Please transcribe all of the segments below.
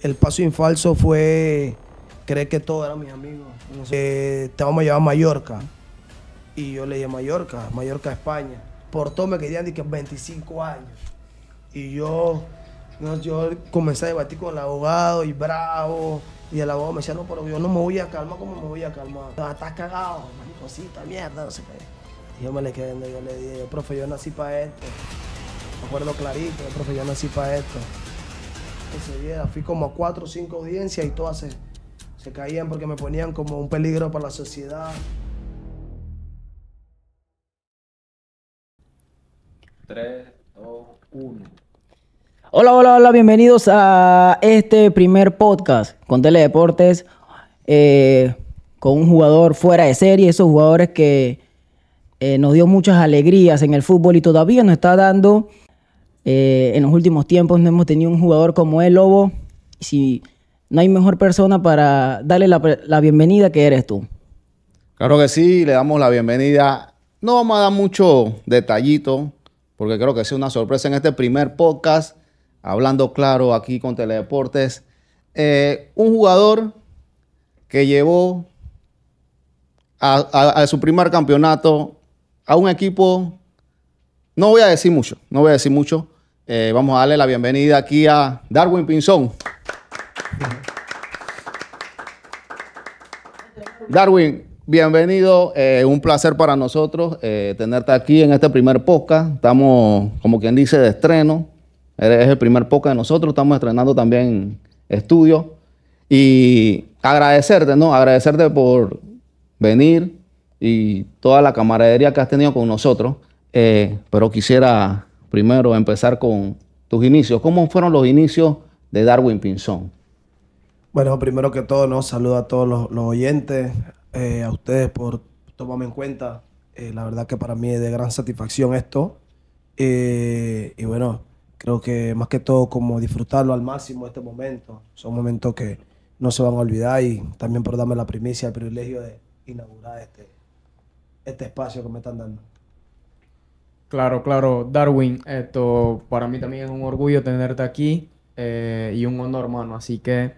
El paso infalso fue creer que todos eran mis amigos. Eh, te vamos a llevar a Mallorca. Y yo le dije Mallorca, Mallorca, España. Por todo me querían que 25 años. Y yo, no, yo comencé a debatir con el abogado y bravo. Y el abogado me decía, no, pero yo no me voy a calmar, ¿cómo me voy a calmar? Ah, estás cagado, esta mierda, no sé qué. Y yo me le quedé yo le dije, profe, yo nací para esto. Me acuerdo clarito, profe, yo nací para esto. Que se viera, fui como a cuatro o cinco audiencias y todas se, se caían porque me ponían como un peligro para la sociedad. 3, 2, 1. Hola, hola, hola, bienvenidos a este primer podcast con Teledeportes, eh, con un jugador fuera de serie, esos jugadores que eh, nos dio muchas alegrías en el fútbol y todavía nos está dando. Eh, en los últimos tiempos no hemos tenido un jugador como él, Lobo. Si no hay mejor persona para darle la, bienvenida que eres tú. Claro que sí, le damos la bienvenida. No vamos a dar mucho detallito, porque creo que es una sorpresa en este primer podcast, hablando claro aquí con Teledeportes. Eh, un jugador que llevó a su primer campeonato a un equipo, no voy a decir mucho, no voy a decir mucho. Eh, vamos a darle la bienvenida aquí a Darwin Pinzón. Darwin, bienvenido. eh, un placer para nosotros eh, tenerte aquí en este primer podcast. Estamos, como quien dice, de estreno. Eres el primer podcast de nosotros. Estamos estrenando también estudio. Y agradecerte, ¿no? Agradecerte por venir y toda la camaradería que has tenido con nosotros. Pero quisiera primero empezar con tus inicios. ¿Cómo fueron los inicios de Darwin Pinzón? Bueno, primero que todo, ¿no? Saludo a todos los, los oyentes, eh, a ustedes por tomarme en cuenta. Eh, la verdad que para mí es de gran satisfacción esto. Eh, y bueno, creo que más que todo como disfrutarlo al máximo este momento. Son momentos que no se van a olvidar y también por darme la primicia, el privilegio de inaugurar este, este espacio que me están dando. Claro, claro, Darwin, esto para mí también es un orgullo tenerte aquí eh, y un honor, hermano. Así que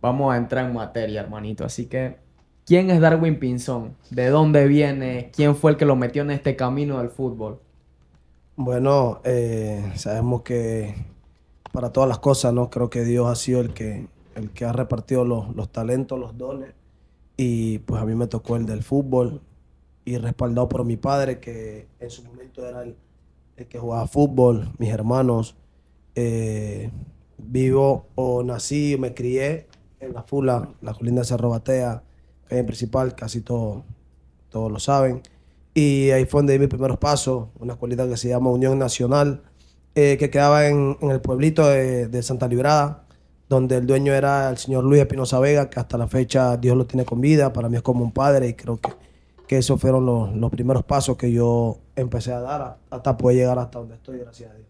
vamos a entrar en materia, hermanito. Así que, ¿quién es Darwin Pinzón? ¿De dónde viene? ¿Quién fue el que lo metió en este camino del fútbol? Bueno, eh, sabemos que para todas las cosas, ¿no? Creo que Dios ha sido el que, el que ha repartido los, los talentos, los dones. Y pues a mí me tocó el del fútbol y respaldado por mi padre, que en su momento era el, el que jugaba fútbol, mis hermanos. Eh, vivo o nací, me crié en la Fula, la colina Cerro Batea, calle principal, casi todo, todos lo saben. Y ahí fue donde di mis primeros pasos, una escuelita que se llama Unión Nacional, eh, que quedaba en, en el pueblito de, de Santa Librada, donde el dueño era el señor Luis Espinosa Vega, que hasta la fecha Dios lo tiene con vida, para mí es como un padre y creo que, que esos fueron los, los primeros pasos que yo empecé a dar hasta poder llegar hasta donde estoy, gracias a Dios.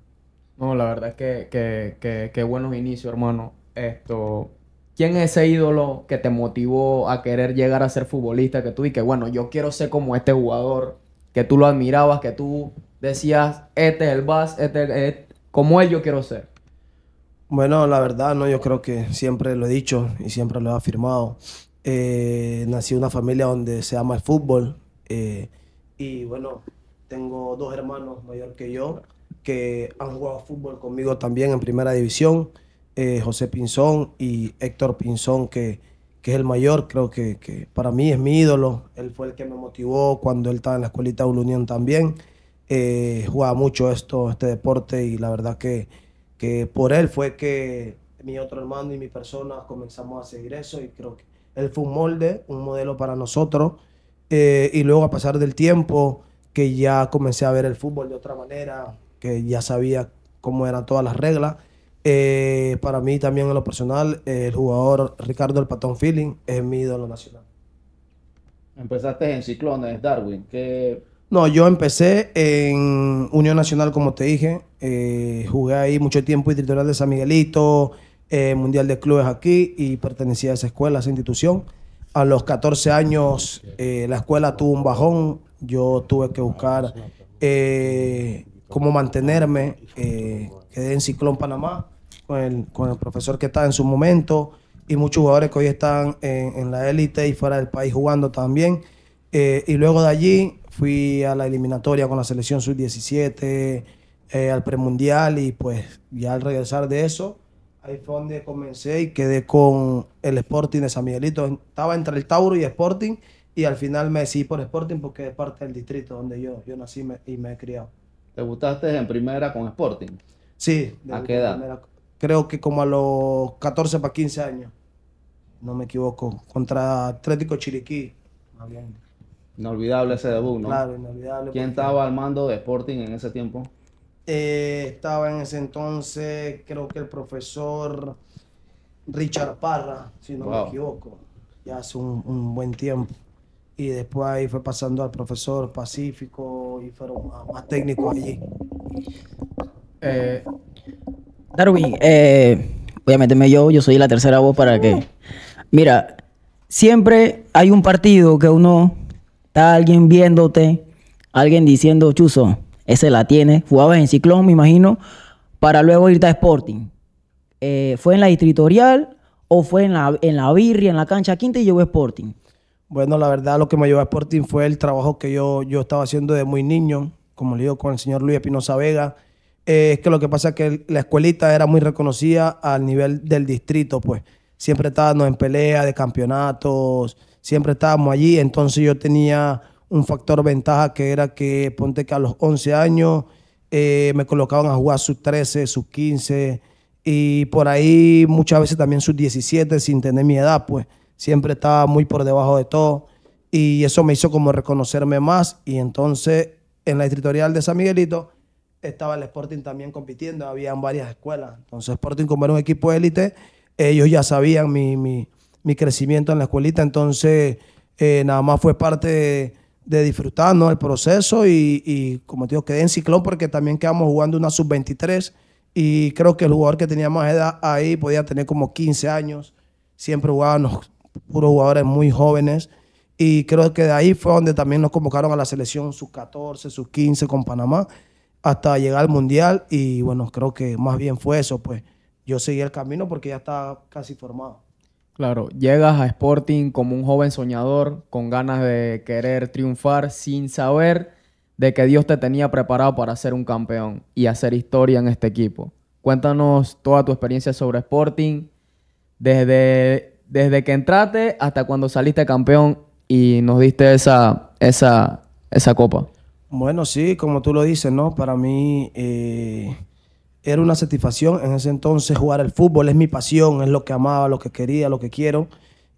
No, la verdad es que, que, que, que buenos inicios, hermano. Esto, ¿quién es ese ídolo que te motivó a querer llegar a ser futbolista que tú y que bueno, yo quiero ser como este jugador, que tú lo admirabas, que tú decías, este es el Bas, este es como él yo quiero ser? Bueno, la verdad, no, yo creo que siempre lo he dicho y siempre lo he afirmado. Eh, nací en una familia donde se ama el fútbol eh, y bueno, tengo dos hermanos mayor que yo que han jugado fútbol conmigo también en primera división, eh, José Pinzón y Héctor Pinzón, que, que es el mayor, creo que, que para mí es mi ídolo. Él fue el que me motivó cuando él estaba en la escuelita de Unión también. Eh, jugaba mucho esto, este deporte y la verdad que que por él fue que mi otro hermano y mi persona comenzamos a seguir eso y creo que él fue un molde, un modelo para nosotros. Eh, y luego a pasar del tiempo que ya comencé a ver el fútbol de otra manera, que ya sabía cómo eran todas las reglas. eh, para mí también en lo personal, eh, el jugador Ricardo El Patón Feeling es mi ídolo nacional. Empezaste en Ciclones, Darwin. ¿Qué No, yo empecé en Unión Nacional, como te dije. Eh, jugué ahí mucho tiempo en Territorial de San Miguelito, eh, Mundial de Clubes aquí y pertenecía a esa escuela, a esa institución. A los 14 años eh, la escuela tuvo un bajón. Yo tuve que buscar eh, cómo mantenerme. Eh, quedé en Ciclón Panamá con el, con el profesor que estaba en su momento y muchos jugadores que hoy están en, en la élite y fuera del país jugando también. Y luego de allí fui a la eliminatoria con la selección sub-17, eh, al premundial y pues ya al regresar de eso, ahí fue donde comencé y quedé con el Sporting de San Miguelito. Estaba entre el Tauro y Sporting y al final me decidí por Sporting porque es parte del distrito donde yo, yo nací me- y me he criado. ¿Debutaste en primera con Sporting? Sí. ¿A qué edad? primera- creo que como a los 14 para 15 años. No me equivoco. Contra Atlético Chiriquí. más bien. Inolvidable ese debut, ¿no? Claro, inolvidable. ¿Quién porque, estaba al mando de Sporting en ese tiempo? Eh, estaba en ese entonces, creo que el profesor Richard Parra, si no Wow. me equivoco. Ya hace un, un buen tiempo. Y después ahí fue pasando al profesor Pacífico y fueron más, más técnicos allí. Eh, Darwin, eh, voy a meterme yo, yo soy la tercera voz para que... Mira, siempre hay un partido que uno está alguien viéndote, alguien diciendo, Chuzo, ese la tiene, jugabas en Ciclón, me imagino, para luego irte a Sporting. Eh, ¿Fue en la distritorial o fue en la, en la birria, en la cancha quinta y llegó a Sporting? Bueno, la verdad lo que me llevó a Sporting fue el trabajo que yo, yo estaba haciendo de muy niño, como le digo con el señor Luis Espinosa Vega. Eh, es que lo que pasa es que la escuelita era muy reconocida al nivel del distrito, pues. Siempre estábamos en pelea de campeonatos, siempre estábamos allí. Entonces yo tenía un factor ventaja que era que, ponte que a los 11 años eh, me colocaban a jugar sus 13, sus 15 y por ahí muchas veces también sus 17 sin tener mi edad, pues. Siempre estaba muy por debajo de todo y eso me hizo como reconocerme más y entonces en la distritorial de San Miguelito estaba el Sporting también compitiendo, habían varias escuelas, entonces Sporting como era un equipo élite, ellos ya sabían mi, mi- mi crecimiento en la escuelita, entonces eh, nada más fue parte de, de disfrutar ¿no? el proceso y, como te digo, quedé en ciclón porque también quedamos jugando una sub-23 y creo que el jugador que tenía más edad ahí podía tener como 15 años, siempre jugábamos puros jugadores muy jóvenes y creo que de ahí fue donde también nos convocaron a la selección sus 14, sus 15 con Panamá hasta llegar al Mundial y bueno, creo que más bien fue eso, pues yo seguí el camino porque ya estaba casi formado. Claro, llegas a Sporting como un joven soñador, con ganas de querer triunfar, sin saber de que Dios te tenía preparado para ser un campeón y hacer historia en este equipo. Cuéntanos toda tu experiencia sobre Sporting, desde, desde que entraste hasta cuando saliste campeón y nos diste esa, esa, esa copa. Bueno, sí, como tú lo dices, ¿no? Para mí eh, era una satisfacción en ese entonces jugar el fútbol, es mi pasión, es lo que amaba, lo que quería, lo que quiero.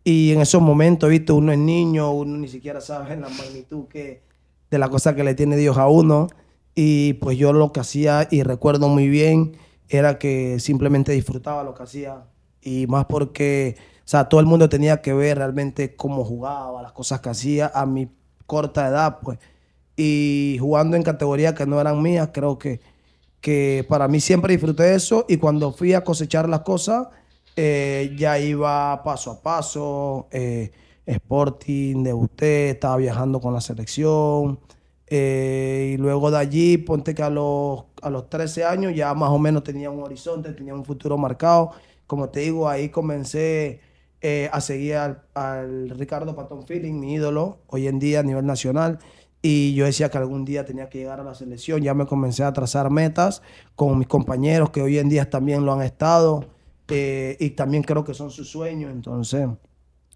Y en esos momentos, viste, uno es niño, uno ni siquiera sabe la magnitud que, de la cosa que le tiene Dios a uno. Y pues yo lo que hacía, y recuerdo muy bien, era que simplemente disfrutaba lo que hacía. Y más porque, o sea, todo el mundo tenía que ver realmente cómo jugaba, las cosas que hacía a mi corta edad, pues y jugando en categorías que no eran mías, creo que, que para mí siempre disfruté eso y cuando fui a cosechar las cosas, eh, ya iba paso a paso, eh, Sporting, debuté, estaba viajando con la selección eh, y luego de allí, ponte que a los, a los 13 años ya más o menos tenía un horizonte, tenía un futuro marcado. Como te digo, ahí comencé a seguir al, al Ricardo Patón Feeling, mi ídolo, hoy en día a nivel nacional. Y yo decía que algún día tenía que llegar a la selección. Ya me comencé a trazar metas con mis compañeros que hoy en día también lo han estado. eh, y también creo que son sus sueños. Entonces,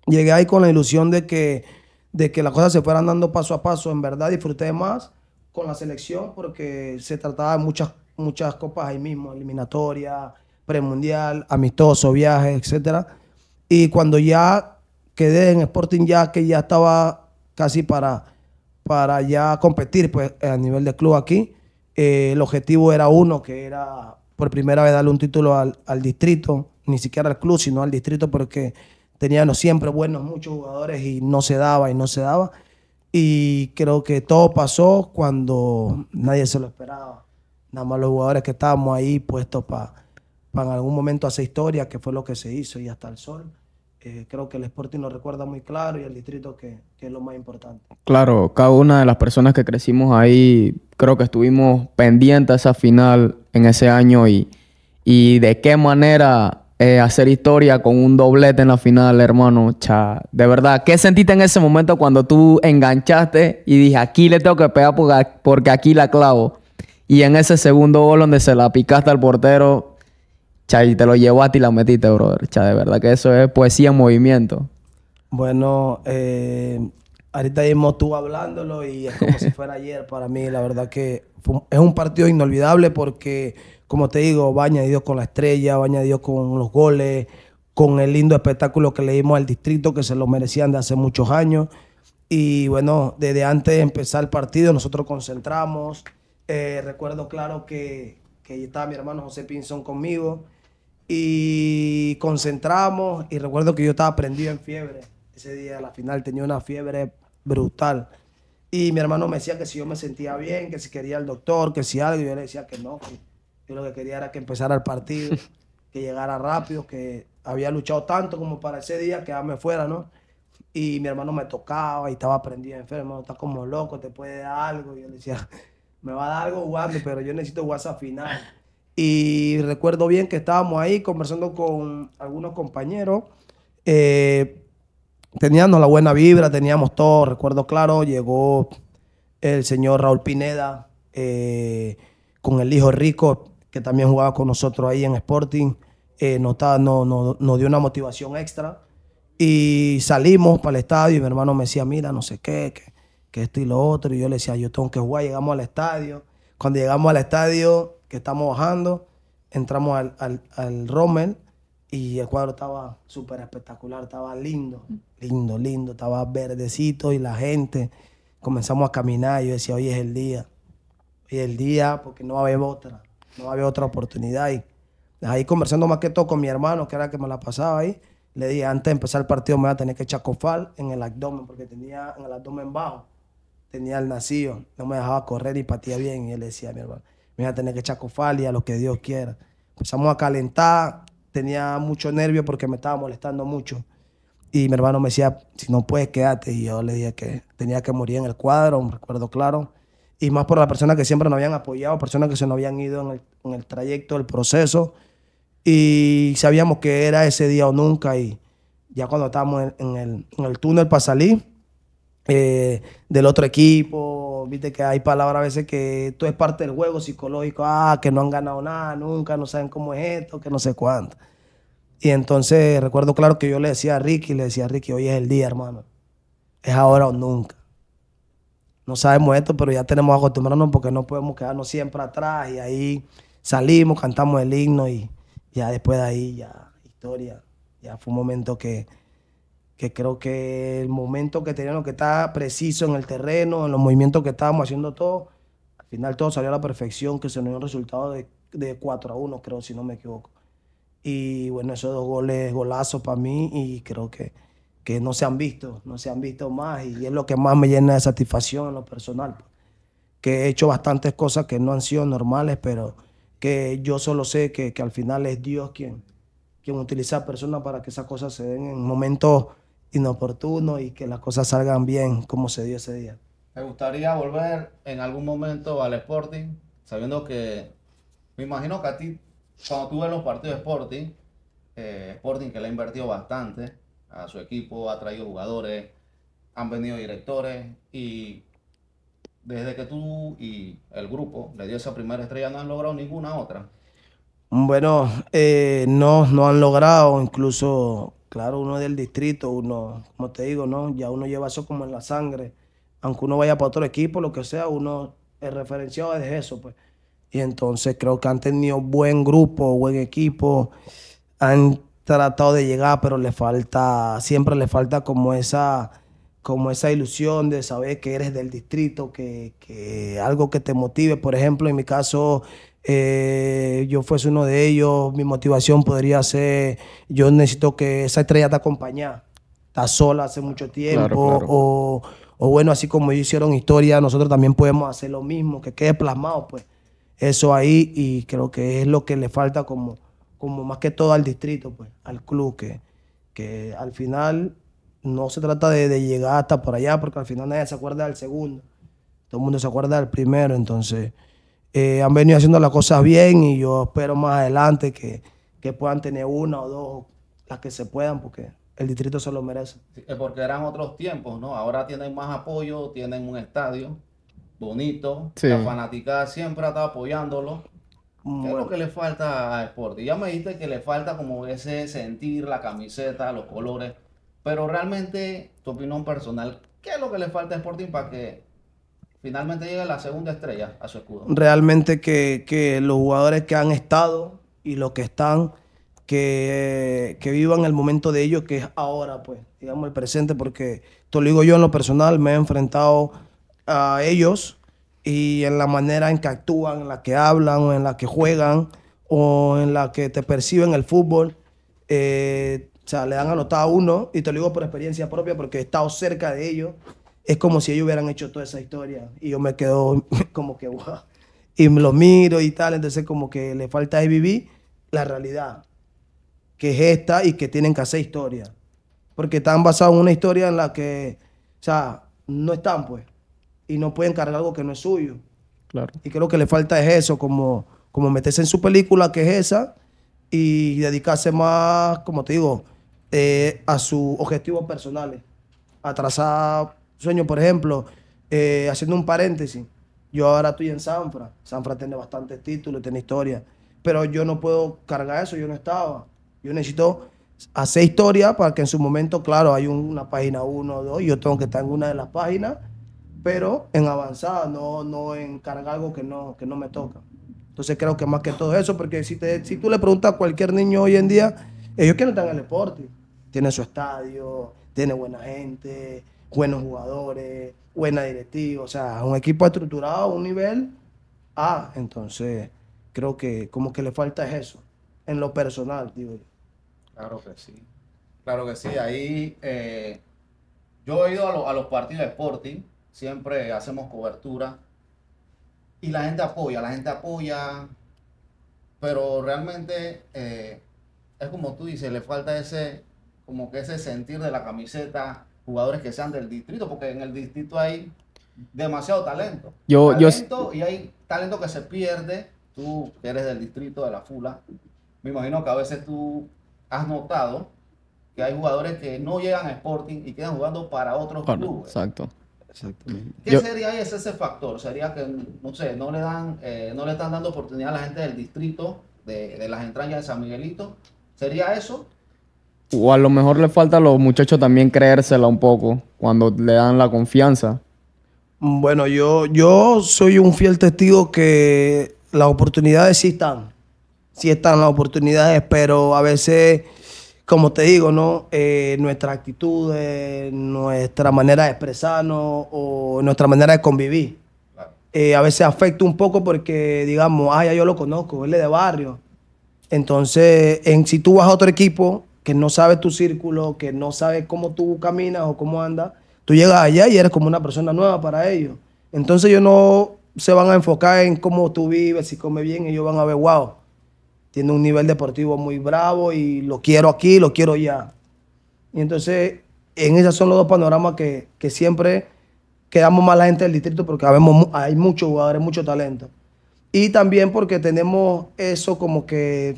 llegué ahí con la ilusión de que, de que las cosas se fueran dando paso a paso. En verdad disfruté más con la selección porque se trataba de muchas, muchas copas ahí mismo, eliminatoria, premundial, amistoso, viajes, etcétera. Y cuando ya quedé en Sporting ya que ya estaba casi para, para ya competir pues a nivel de club aquí, eh, el objetivo era uno, que era por primera vez darle un título al, al distrito, ni siquiera al club, sino al distrito porque teníamos siempre buenos, muchos jugadores y no se daba y no se daba. Y creo que todo pasó cuando nadie se lo esperaba. Nada más los jugadores que estábamos ahí puestos para en algún momento hacer historia, que fue lo que se hizo y hasta el sol. Creo que el Sporting lo recuerda muy claro y el distrito que, que es lo más importante. Claro, cada una de las personas que crecimos ahí, creo que estuvimos pendientes a esa final en ese año y, y de qué manera eh, hacer historia con un doblete en la final, hermano. Cha, de verdad, ¿qué sentiste en ese momento cuando tú enganchaste y dije, aquí le tengo que pegar porque aquí la clavo? Y en ese segundo gol donde se la picaste al portero, cha, y te lo llevaste y la metiste, brother. Cha, de verdad que eso es poesía en movimiento. Bueno, eh, ahorita mismo tú hablándolo y es como si fuera ayer para mí. La verdad que fue es un partido inolvidable porque, como te digo, va añadido con la estrella, va añadido con los goles, con el lindo espectáculo que le dimos al distrito, que se lo merecían de hace muchos años. Y bueno, desde antes de empezar el partido, nosotros concentramos. Eh, recuerdo claro que, que estaba mi hermano José Pinzón conmigo y concentramos. Y recuerdo que yo estaba prendido en fiebre ese día de la final, tenía una fiebre brutal. Y mi hermano me decía que si yo me sentía bien, que si quería el doctor, que si algo, yo le decía que no, que yo lo que quería era que empezara el partido, que llegara rápido, que había luchado tanto como para ese día que ya me fuera, ¿no? Y mi hermano me tocaba y estaba prendido enfermo, está como loco, te puede dar algo. Y yo le decía, me va a dar algo guarde, pero yo necesito WhatsApp final. Y recuerdo bien que estábamos ahí conversando con algunos compañeros. eh, teníamos la buena vibra, teníamos todo, recuerdo claro, llegó el señor Raúl Pineda eh, con el hijo rico, que también jugaba con nosotros ahí en Sporting, eh, nos, no- no- nos dio una motivación extra. Y salimos para el estadio y mi hermano me decía, mira, no sé qué, que, que esto y lo otro. Y yo le decía, yo tengo que jugar. Llegamos al estadio. Cuando llegamos al estadio, que estamos bajando, entramos al, al, al Rommel y el cuadro estaba súper espectacular, estaba lindo, lindo, lindo, estaba verdecito y la gente. Comenzamos a caminar yo decía, hoy es el día. Hoy es el día porque no va a haber otra, no va a haber otra oportunidad. Y ahí conversando más que todo con mi hermano, que era el que me la pasaba ahí, le dije, antes de empezar el partido me voy a tener que echar cofal en el abdomen, porque tenía en el abdomen bajo, tenía el nacido, no me dejaba correr y patía bien. Y él decía a mi hermano, me voy a tener que echar cofal y a lo que Dios quiera. Empezamos a calentar, tenía mucho nervio porque me estaba molestando mucho. Y mi hermano me decía, si no puedes, quédate. Y yo le dije que tenía que morir en el cuadro, me recuerdo claro. Y más por las personas que siempre nos habían apoyado, personas que se nos habían ido en el, en el trayecto, el proceso. Y sabíamos que era ese día o nunca. Y ya cuando estábamos en, en el, en el túnel para salir eh, del otro equipo, viste que hay palabras a veces que tú es parte del juego psicológico, ah, que no han ganado nada nunca, no saben cómo es esto, que no sé cuánto. Y entonces recuerdo claro que yo le decía a Ricky, le decía a Ricky, hoy es el día, hermano. Es ahora o nunca. No sabemos esto, pero ya tenemos que acostumbrarnos porque no podemos quedarnos siempre atrás. Y ahí salimos, cantamos el himno y ya después de ahí ya historia. Ya fue un momento que, que creo que el momento que teníamos que estar preciso en el terreno, en los movimientos que estábamos haciendo todo, al final todo salió a la perfección, que se nos dio un resultado de, de 4 a 1, creo, si no me equivoco. Y bueno, esos dos goles, golazos para mí y creo que, que no se han visto, no se han visto más y es lo que más me llena de satisfacción en lo personal. pues. Que he hecho bastantes cosas que no han sido normales, pero que yo solo sé que, que al final es Dios quien, quien utiliza a personas para que esas cosas se den en momentos inoportunos y que las cosas salgan bien como se dio ese día. ¿Te gustaría volver en algún momento al Sporting? Sabiendo que, me imagino que a ti, cuando tú ves los partidos de Sporting, eh, Sporting que le ha invertido bastante a su equipo, ha traído jugadores, han venido directores y desde que tú y el grupo le dio esa primera estrella no han logrado ninguna otra. Bueno, eh, no, no han logrado, incluso, claro, uno es del distrito, uno, como te digo, ¿no? Ya uno lleva eso como en la sangre. Aunque uno vaya para otro equipo, lo que sea, uno es referenciado es eso, pues. Y entonces creo que han tenido buen grupo, buen equipo, han tratado de llegar, pero le falta, siempre le falta como esa, como esa ilusión de saber que eres del distrito, que, que algo que te motive. Por ejemplo, en mi caso, eh, yo fuese uno de ellos, mi motivación podría ser, yo necesito que esa estrella te acompañe. Está sola hace mucho tiempo, claro. O, o bueno, así como ellos hicieron historia, nosotros también podemos hacer lo mismo, que quede plasmado, pues, eso ahí, y creo que es lo que le falta como, como más que todo al distrito, pues, al club, que, que al final no se trata de, de llegar hasta por allá, porque al final nadie se acuerda del segundo, todo el mundo se acuerda del primero, entonces eh, han venido haciendo las cosas bien y yo espero más adelante que, que puedan tener una o dos, las que se puedan, porque el distrito se lo merece. Sí, eh, Porque eran otros tiempos, ¿no? Ahora tienen más apoyo, tienen un estadio bonito, Sí. la fanaticada siempre ha estado apoyándolo. ¿Qué es lo que le falta a Sporting? Ya me dijiste que le falta como ese sentir, la camiseta, los colores, pero realmente, tu opinión personal, ¿qué es lo que le falta a Sporting para que finalmente llegue la segunda estrella a su escudo? realmente que, que los jugadores que han estado y los que están, que, que vivan el momento de ellos, que es ahora, pues, digamos, el presente, porque te lo digo yo en lo personal, me he enfrentado a ellos y en la manera en que actúan, en la que hablan, o en la que juegan, o en la que te perciben el fútbol. eh, o sea, le dan anotado a uno, y te lo digo por experiencia propia, porque he estado cerca de ellos. Es como si ellos hubieran hecho toda esa historia. Y yo me quedo como que, wow. Y me los miro y tal. Entonces, como que le falta es vivir la realidad, que es esta y que tienen que hacer historia. Porque están basados en una historia en la que, o sea, no están, pues. Y no pueden cargar algo que no es suyo. Claro. Y creo que le falta es eso, como, como meterse en su película, que es esa, y dedicarse más, como te digo, eh, a sus objetivos personales. A trazar sueños, por ejemplo, eh, haciendo un paréntesis. Yo ahora estoy en Sanfra. Sanfra tiene bastantes títulos, tiene historia. Pero yo no puedo cargar eso, yo no estaba. Yo necesito hacer historia para que en su momento, claro, hay un- una página uno o dos, yo tengo que estar en una de las páginas pero en avanzada, no, no en cargar algo que no, que no me toca. Entonces creo que más que todo eso, porque si, te, si tú le preguntas a cualquier niño hoy en día, ellos quieren estar en el deporte. Tiene su estadio, tiene buena gente, buenos jugadores, buena directiva, o sea, un equipo estructurado a un nivel A. Entonces creo que como que le falta es eso, en lo personal, digo yo. Claro que sí. Claro que sí. Ahí eh, yo he ido a, lo- a los partidos de Sporting, siempre hacemos cobertura y la gente apoya, la gente apoya, pero realmente eh, es como tú dices, le falta ese, como que ese sentir de la camiseta, jugadores que sean del distrito, porque en el distrito hay demasiado talento. Yo- yo- Talento y hay talento que se pierde. Tú que eres del distrito de la Fula, me imagino que a veces tú has notado que hay jugadores que no llegan a Sporting y quedan jugando para otros clubes. exacto. ¿Qué Yo- sería ese, ese factor? Sería que, no sé, no le dan, eh, no le están dando oportunidad a la gente del distrito, de, de las entrañas de San Miguelito. ¿Sería eso? O a lo mejor le falta a los muchachos también creérsela un poco cuando le dan la confianza. Bueno, yo, yo soy un fiel testigo que las oportunidades sí están. Sí están las oportunidades, pero a veces, como te digo, ¿no? Eh, nuestra actitud, nuestra manera de expresarnos o nuestra manera de convivir. Eh, a veces afecta un poco porque, digamos, ah, ya yo lo conozco, él es de barrio. Entonces, en, si tú vas a otro equipo que no sabe tu círculo, que no sabe cómo tú caminas o cómo andas, tú llegas allá y eres como una persona nueva para ellos. Entonces ellos no se van a enfocar en cómo tú vives, si comes bien, ellos van a ver, wow, tiene un nivel deportivo muy bravo y lo quiero aquí, lo quiero ya. Y entonces, en esos son los dos panoramas que, que siempre quedamos más la gente del distrito porque hay muchos jugadores, mucho talento. Y también porque tenemos eso como que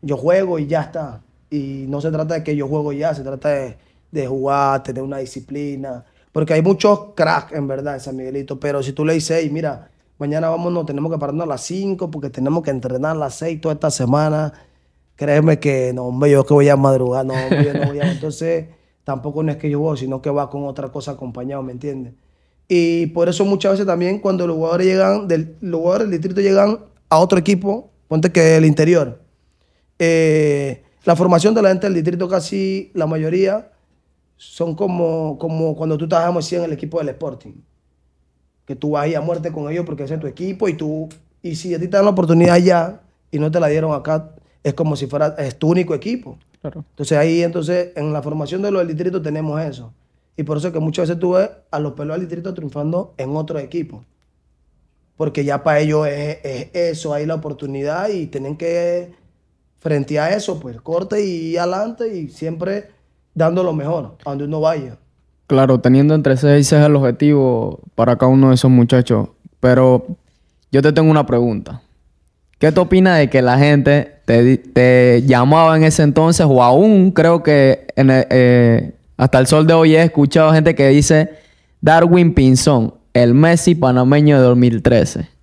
yo juego y ya está. Y no se trata de que yo juego ya, se trata de, de jugar, tener una disciplina. Porque hay muchos cracks en verdad en San Miguelito, pero si tú le dices, "Ey, mira, mañana vámonos, tenemos que pararnos a las 5 porque tenemos que entrenar a las 6 toda esta semana, créeme que no, hombre, yo que voy a madrugar, no, hombre, yo no voy a. Entonces, tampoco no es que yo voy, sino que va con otra cosa acompañado, ¿me entiendes? Y por eso muchas veces también cuando los jugadores llegan, del, los jugadores del distrito llegan a otro equipo, ponte que el interior, eh, la formación de la gente del distrito casi la mayoría son como, como cuando tú estabas así en el equipo del Sporting. Que tú vas ahí a muerte con ellos porque ese es tu equipo y tú, y si a ti te dan la oportunidad allá y no te la dieron acá, es como si fuera, es tu único equipo. Claro. Entonces ahí, entonces, en la formación de los del distrito tenemos eso. Y por eso es que muchas veces tú ves a los pelos del distrito triunfando en otro equipo. Porque ya para ellos es, es eso, hay la oportunidad y tienen que, frente a eso, pues corte y adelante y siempre dando lo mejor, a donde uno vaya. Claro, teniendo entre 6 y 6 el objetivo para cada uno de esos muchachos. Pero yo te tengo una pregunta. ¿Qué te opinas de que la gente te, te llamaba en ese entonces o aún creo que eh, hasta el sol de hoy he escuchado gente que dice Darwin Pinzón, el Messi panameño de 2013?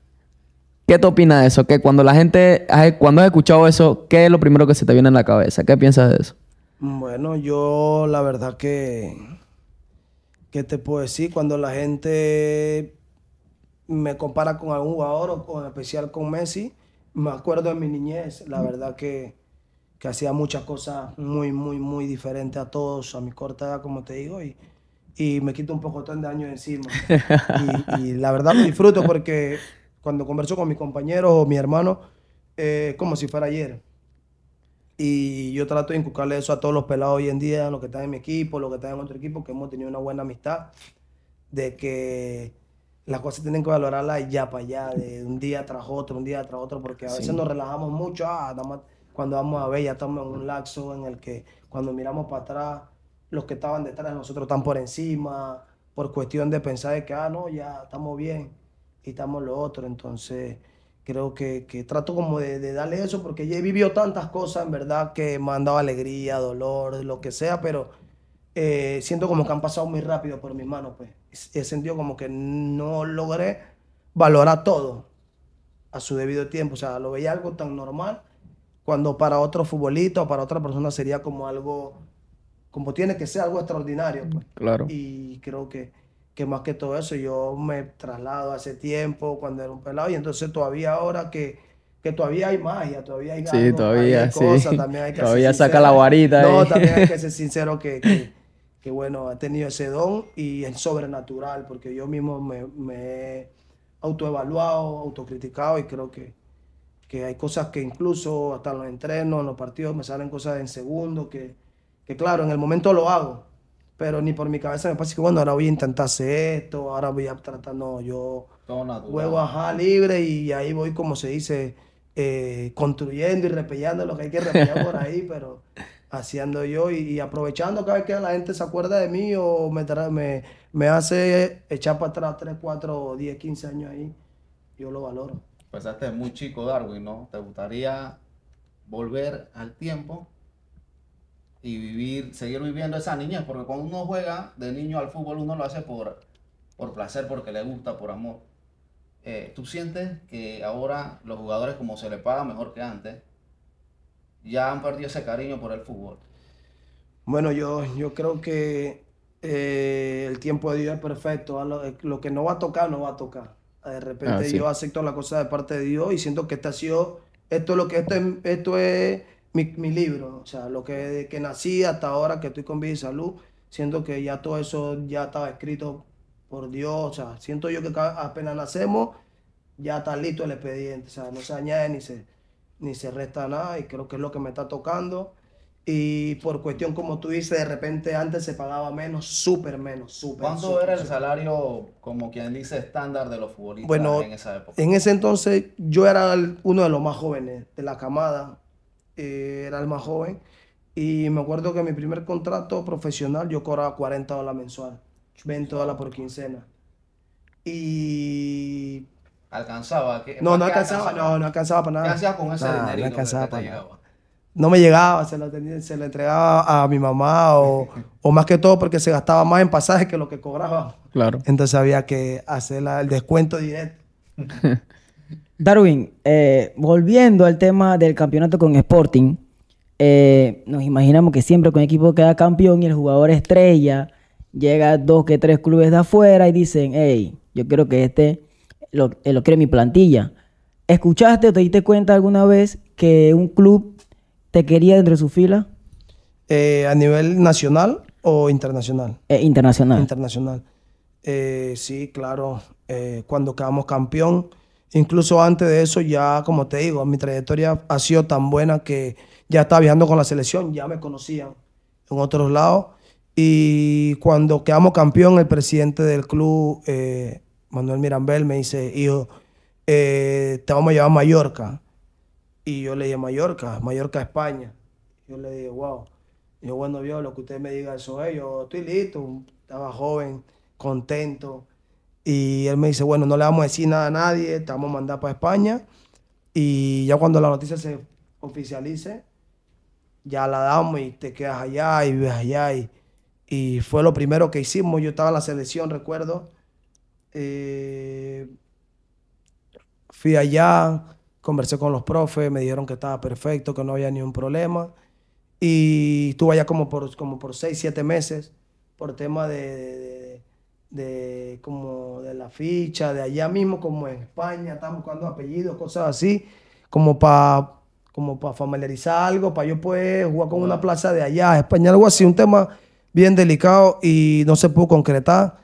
¿Qué te opinas de eso? Que cuando la gente, has- cuando has escuchado eso, ¿qué es lo primero que se te viene en la cabeza? ¿Qué piensas de eso? Bueno, yo la verdad que, ¿qué te puedo decir? Cuando la gente me compara con algún jugador o con- en especial con Messi, me acuerdo de mi niñez, la verdad que, que hacía muchas cosas muy, muy, muy diferentes a todos, a mi corta edad, como te digo, y, y me quito un poco de años encima. y, y la verdad lo disfruto porque cuando converso con mis compañeros o mi hermano, eh, como si fuera ayer. Y yo trato de inculcarle eso a todos los pelados hoy en día, los que están en mi equipo, los que están en otro equipo, que hemos tenido una buena amistad, de que las cosas tienen que valorarlas ya para allá, de un día tras otro, un día tras otro, porque a veces nos relajamos mucho, ah, nada más cuando vamos a ver ya estamos en un laxo en el que cuando miramos para atrás, los que estaban detrás de nosotros están por encima, por cuestión de pensar de que, ah, no, ya estamos bien y estamos lo otro, entonces creo que, que trato como de, de darle eso porque ya he vivido tantas cosas en verdad que me han dado alegría, dolor, lo que sea, pero eh, siento como que han pasado muy rápido por mis manos, pues. He sentido como que no logré valorar todo a su debido tiempo, o sea, lo veía algo tan normal cuando para otro futbolista o para otra persona sería como algo, como tiene que ser algo extraordinario, pues. Claro. Y creo que, que más que todo eso, yo me traslado hace tiempo cuando era un pelado y entonces todavía ahora que, que todavía hay magia, todavía hay Sí, algo, todavía, hay sí. cosas, también hay que ser Todavía saca sincero. la varita No, ahí. también hay que ser sincero que, que, que, bueno, ha tenido ese don y es sobrenatural porque yo mismo me, me he autoevaluado, autocriticado y creo que, que hay cosas que incluso hasta en los entrenos, en los partidos, me salen cosas en segundo que, que claro, en el momento lo hago, pero ni por mi cabeza me pasa que bueno, ahora voy a intentar hacer esto, ahora voy a tratar, no, yo juego ajá libre y ahí voy, como se dice, eh, construyendo y repellando lo que hay que repellar por ahí, pero haciendo yo y, y aprovechando cada vez que la gente se acuerda de mí o me, me, me hace echar para atrás 3, 4, 10, 15 años ahí, yo lo valoro. Empezaste muy chico, Darwin, ¿no? ¿Te gustaría volver al tiempo y vivir, seguir viviendo esa niñez? Porque cuando uno juega de niño al fútbol, uno lo hace por, por placer, porque le gusta, por amor. Eh, ¿Tú sientes que ahora los jugadores, como se les paga mejor que antes, ya han perdido ese cariño por el fútbol? Bueno, yo, yo creo que eh, el tiempo de Dios es perfecto. ¿ah? Lo, lo que no va a tocar, no va a tocar. De repente Ah, sí. yo acepto la cosa de parte de Dios y siento que este ha sido, esto es lo que esto es, esto es mi, mi libro. O sea, lo que que nací hasta ahora que estoy con vida y salud, siento que ya todo eso ya estaba escrito por Dios. O sea, siento yo que apenas nacemos, ya está listo el expediente. O sea, no se añade ni se, ni se resta nada y creo que es lo que me está tocando. Y por cuestión, como tú dices, de repente antes se pagaba menos, súper menos, súper. ¿Cuánto súper, era el salario, como quien dice, estándar de los futbolistas Bueno, en esa época? En ese entonces yo era el- uno de los más jóvenes de la camada, eh, era el más joven. Y me acuerdo que mi primer contrato profesional yo cobraba 40 dólares mensual, 20 dólares por quincena. Y ¿Alcanzaba? ¿Qué- no, no alcanzaba, no, no alcanzaba para ¿Qué nada. hacías con ese Nada, dinerito no alcanzaba para nada. llegaba? No me llegaba, se lo, tenía- se lo entregaba a mi mamá o, o más que todo porque se gastaba más en pasajes que lo que cobraba. Claro. Entonces había que hacer la- el descuento directo. Darwin, eh, volviendo al tema del campeonato con Sporting, eh, nos imaginamos que siempre con equipo queda campeón y el jugador estrella llega a dos que tres clubes de afuera y dicen, hey, yo quiero que este lo, eh, lo quiere mi plantilla. ¿Escuchaste o te diste cuenta alguna vez que un club te quería dentro de su fila Eh, ¿A nivel nacional o internacional? Eh, internacional? Internacional. Eh, sí, claro. Cuando quedamos campeón, incluso antes de eso, ya como te digo, mi trayectoria ha sido tan buena que ya estaba viajando con la selección, ya me conocían en otros lados. Y cuando quedamos campeón, el presidente del club, eh, Manuel Mirambel, me dice, hijo, eh, te vamos a llevar a Mallorca. Y yo le dije, Mallorca, Mallorca, España. Yo le dije, wow. Yo, bueno, Dios, lo que usted me diga eso es, yo estoy listo, estaba joven, contento. Y él me dice, bueno, no le vamos a decir nada a nadie, te vamos a mandar para España. Y ya cuando la noticia se oficialice, ya la damos y te quedas allá y vives allá. Y, y fue lo primero que hicimos. Yo estaba en la selección, recuerdo. Eh, fui allá, conversé con los profes, me dijeron que estaba perfecto, que no había ningún problema. Y estuve allá como por, como por seis, siete meses, por tema de- de- como de la ficha, de allá mismo, como en España, estaban buscando apellidos, cosas así, como para como para familiarizar algo, para yo poder jugar con una plaza de allá, España, algo así, un tema bien delicado y no se pudo concretar.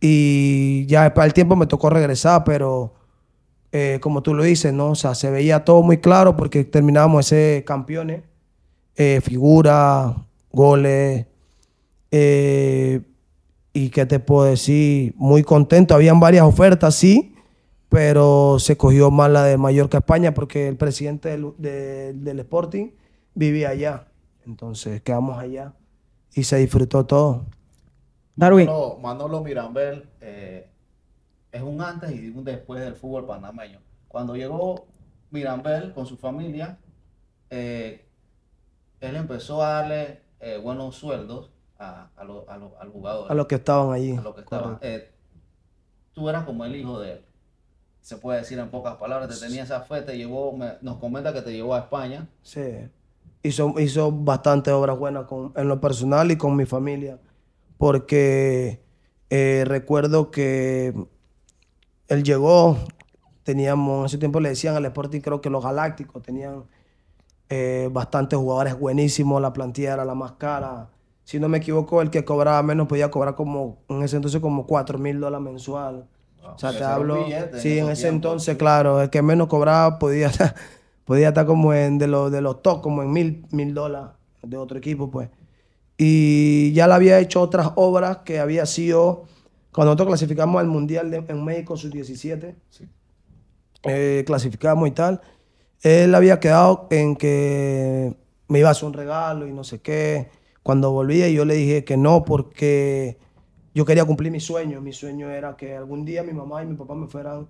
Y ya para el tiempo me tocó regresar, pero eh, como tú lo dices, ¿no? O sea, se veía todo muy claro porque terminábamos ese campeones, eh, figura, goles, eh, y qué te puedo decir, muy contento. Habían varias ofertas, sí, pero se cogió más la de Mallorca España porque el presidente del, de- del Sporting vivía allá. Entonces quedamos allá y se disfrutó todo. Darwin, Manolo, Manolo Mirambel eh, es un antes y un después del fútbol panameño. Cuando llegó Mirambel con su familia, eh, él empezó a darle eh, buenos sueldos a, a, lo- a lo- al jugador, A los que estaban allí. a lo que estaban. Eh, tú eras como el hijo de él. Se puede decir en pocas palabras, te tenía esa fe, te llevó, me- nos comenta que te llevó a España. Sí. Hizo, hizo bastante obras buenas con- en lo personal y con mi familia. Porque eh, recuerdo que él llegó, teníamos, en ese tiempo le decían al Sporting, creo que los Galácticos tenían eh, bastantes jugadores buenísimos, la plantilla era la más cara. Si no me equivoco, el que cobraba menos podía cobrar como, en ese entonces, como 4 mil dólares mensual. Wow, O sea, te hablo. Sí, en ese entonces, sí. claro, el que menos cobraba podía estar, podía estar como en de los de los top, como en mil, mil dólares de otro equipo, pues. Y ya le había hecho otras obras que había sido cuando nosotros clasificamos al Mundial de- en México, sub-17, eh, clasificamos y tal. Él había quedado en que me iba a hacer un regalo y no sé qué. Cuando volvía, yo le dije que no, porque yo quería cumplir mi sueño. Mi sueño era que algún día mi mamá y mi papá me fueran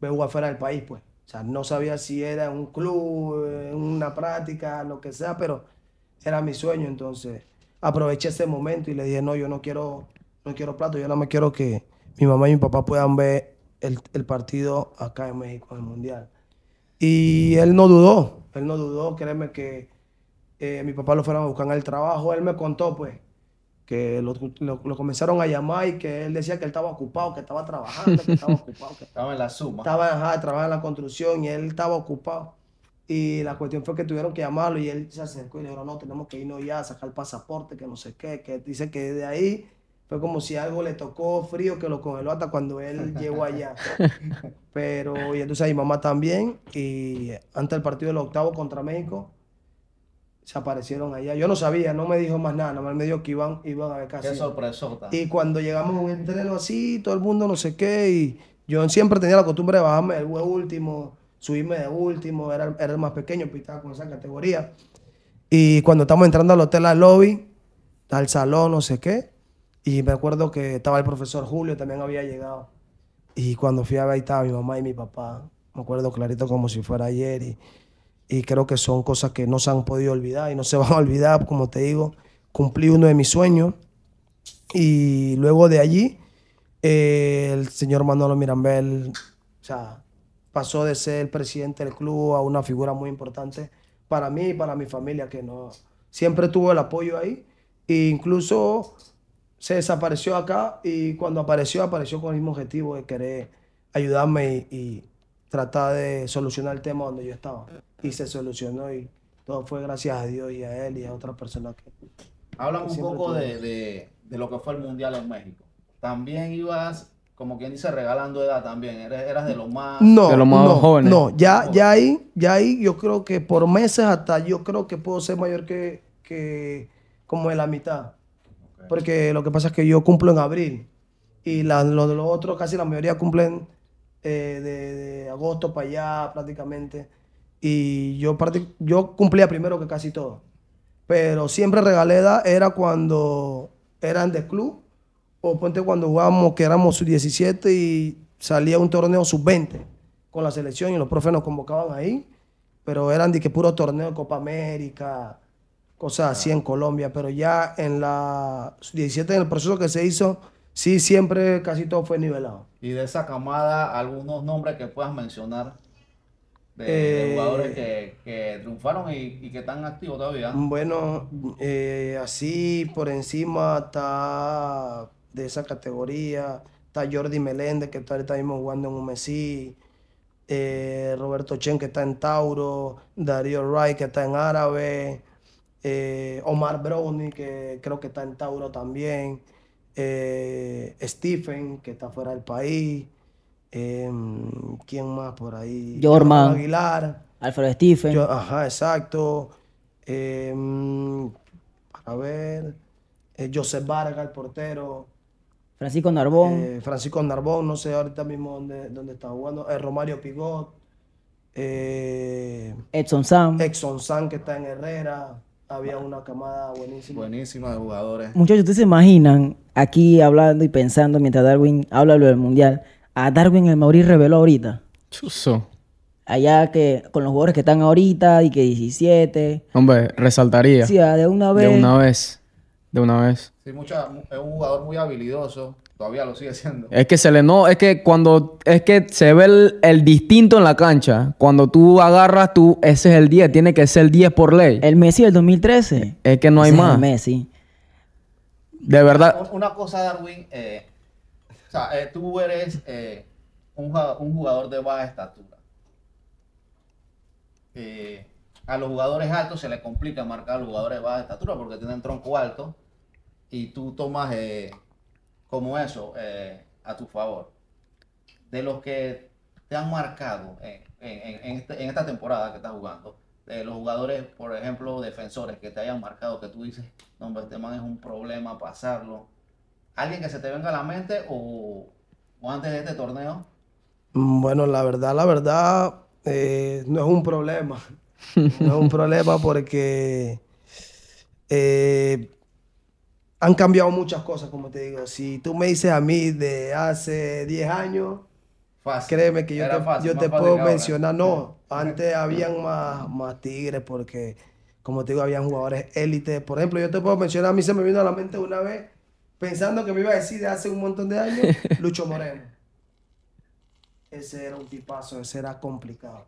a jugar fuera del país, pues. O sea, no sabía si era un club, una práctica, lo que sea, pero era mi sueño. Entonces, aproveché ese momento y le dije, no, yo no quiero, no quiero plato, yo no me quiero que mi mamá y mi papá puedan ver el, el partido acá en México, en el Mundial. Y él no dudó, él no dudó, créeme que eh, mi papá lo fueron a buscar en el trabajo, él me contó pues que lo, lo- lo comenzaron a llamar y que él decía que él estaba ocupado, que estaba trabajando, que estaba ocupado, que Estaba en la suma. estaba ajá, trabajando en la construcción y él estaba ocupado. Y la cuestión fue que tuvieron que llamarlo y él se acercó y le dijo, no, tenemos que irnos ya a sacar el pasaporte, que no sé qué, que dice que de ahí fue como si algo le tocó frío que lo congeló hasta cuando él llegó allá. Pero, y entonces mi mamá también, y antes del partido del octavo contra México, se aparecieron allá. Yo no sabía, no me dijo más nada, nada más me dijo que iban, iban a ver Qué casi. sorpresota. Y cuando llegamos a un entreno así, todo el mundo no sé qué, y yo siempre tenía la costumbre de bajarme buen último, subirme de último, era, era el más pequeño, estaba con esa categoría. Y cuando estamos entrando al hotel, al lobby, al salón, no sé qué, y me acuerdo que estaba el profesor Julio, también había llegado. Y cuando fui a ver, ahí estaba mi mamá y mi papá. Me acuerdo clarito como si fuera ayer. Y, y creo que son cosas que no se han podido olvidar y no se van a olvidar. Como te digo, cumplí uno de mis sueños. Y luego de allí, eh, el señor Manolo Mirambel, o sea, pasó de ser el presidente del club a una figura muy importante para mí y para mi familia, que no siempre tuvo el apoyo ahí. E incluso se desapareció acá y cuando apareció, apareció con el mismo objetivo de querer ayudarme y, y tratar de solucionar el tema donde yo estaba. Y se solucionó y todo fue gracias a Dios y a él y a otras personas que... Háblame un poco de, de- de lo que fue el Mundial en México. También ibas, como quien dice, regalando edad también. Eres, eras de los más... No, De los más no, jóvenes. no, ya, ya ahí, ya ahí yo creo que por meses hasta yo creo que puedo ser mayor que, que como de la mitad. Porque lo que pasa es que yo cumplo en abril y la- los de los otros casi la mayoría cumplen eh, de, de agosto para allá prácticamente. Y yo, yo cumplía primero que casi todo. Pero siempre regalé edad era cuando eran de club o ponte cuando jugábamos que éramos sub-17 y salía un torneo sub-20 con la selección y los profes nos convocaban ahí, pero eran de que puro torneo de Copa América, cosas así en Colombia, pero ya en la sub-17, en el proceso que se hizo, sí, siempre casi todo fue nivelado. Y de esa camada, algunos nombres que puedas mencionar de, de Eh, jugadores que, que triunfaron y, y que están activos todavía. Bueno, eh, así por encima está de esa categoría, está Jordi Meléndez que está ahorita mismo jugando en un Messi, eh, Roberto Chen que está en Tauro, Darío Wright que está en Árabe, eh, Omar Brownie que creo que está en Tauro también, Stephen que está fuera del país, em, ¿quién más por ahí? Jorman. Aguilar. Alfredo Stephen. Yo- ajá, exacto. Em, a ver, eh, Joseph Vargas, el portero. Francisco Narbón. eh, Francisco Narbón, no sé ahorita mismo dónde, dónde está jugando. eh, Romario Pigot. eh, Edson Sam. Exxon San, que está en Herrera. Había una camada buenísima. Buenísima de jugadores. Muchachos, ¿ustedes se imaginan aquí hablando y pensando mientras Darwin habla lo del mundial? A Darwin el Mauricio reveló ahorita. Chuzo. Allá que con los jugadores que están ahorita y que 17. Hombre, resaltaría. Sí, ah, de una vez. De una vez. De una vez. Sí, mucha, es un jugador muy habilidoso. Todavía lo sigue siendo. Es que se le no, es que cuando, es que se ve el, el distinto en la cancha. Cuando tú agarras, tú, ese es el 10, tiene que ser el 10 por ley. El Messi del 2013. Es que no hay Ese es el más. Messi. De verdad. Una cosa, Darwin, eh, sea, eh, tú eres eh, un, jua- un jugador de baja estatura. A los jugadores altos se les complica marcar a los jugadores de baja estatura porque tienen tronco alto y tú tomas eh, como eso a tu favor. De los que te han marcado en, este- en esta temporada que estás jugando, de los jugadores, por ejemplo, defensores que te hayan marcado, que tú dices, no, este man es un problema pasarlo. ¿Alguien que se te venga a la mente o, o antes de este torneo? Mm, Bueno, la verdad, la verdad, eh, no es un problema. No es un problema porque eh, han cambiado muchas cosas, como te digo. Si tú me dices a mí de hace 10 años, Fácil. créeme que yo Era te, fácil, yo te puedo ahora. mencionar, no, antes habían más, más tigres porque, como te digo, habían jugadores élite. Por ejemplo, yo te puedo mencionar, a mí se me vino a la mente una vez, pensando que me iba a decir de hace un montón de años, Lucho Moreno. Ese era un tipazo, ese era complicado.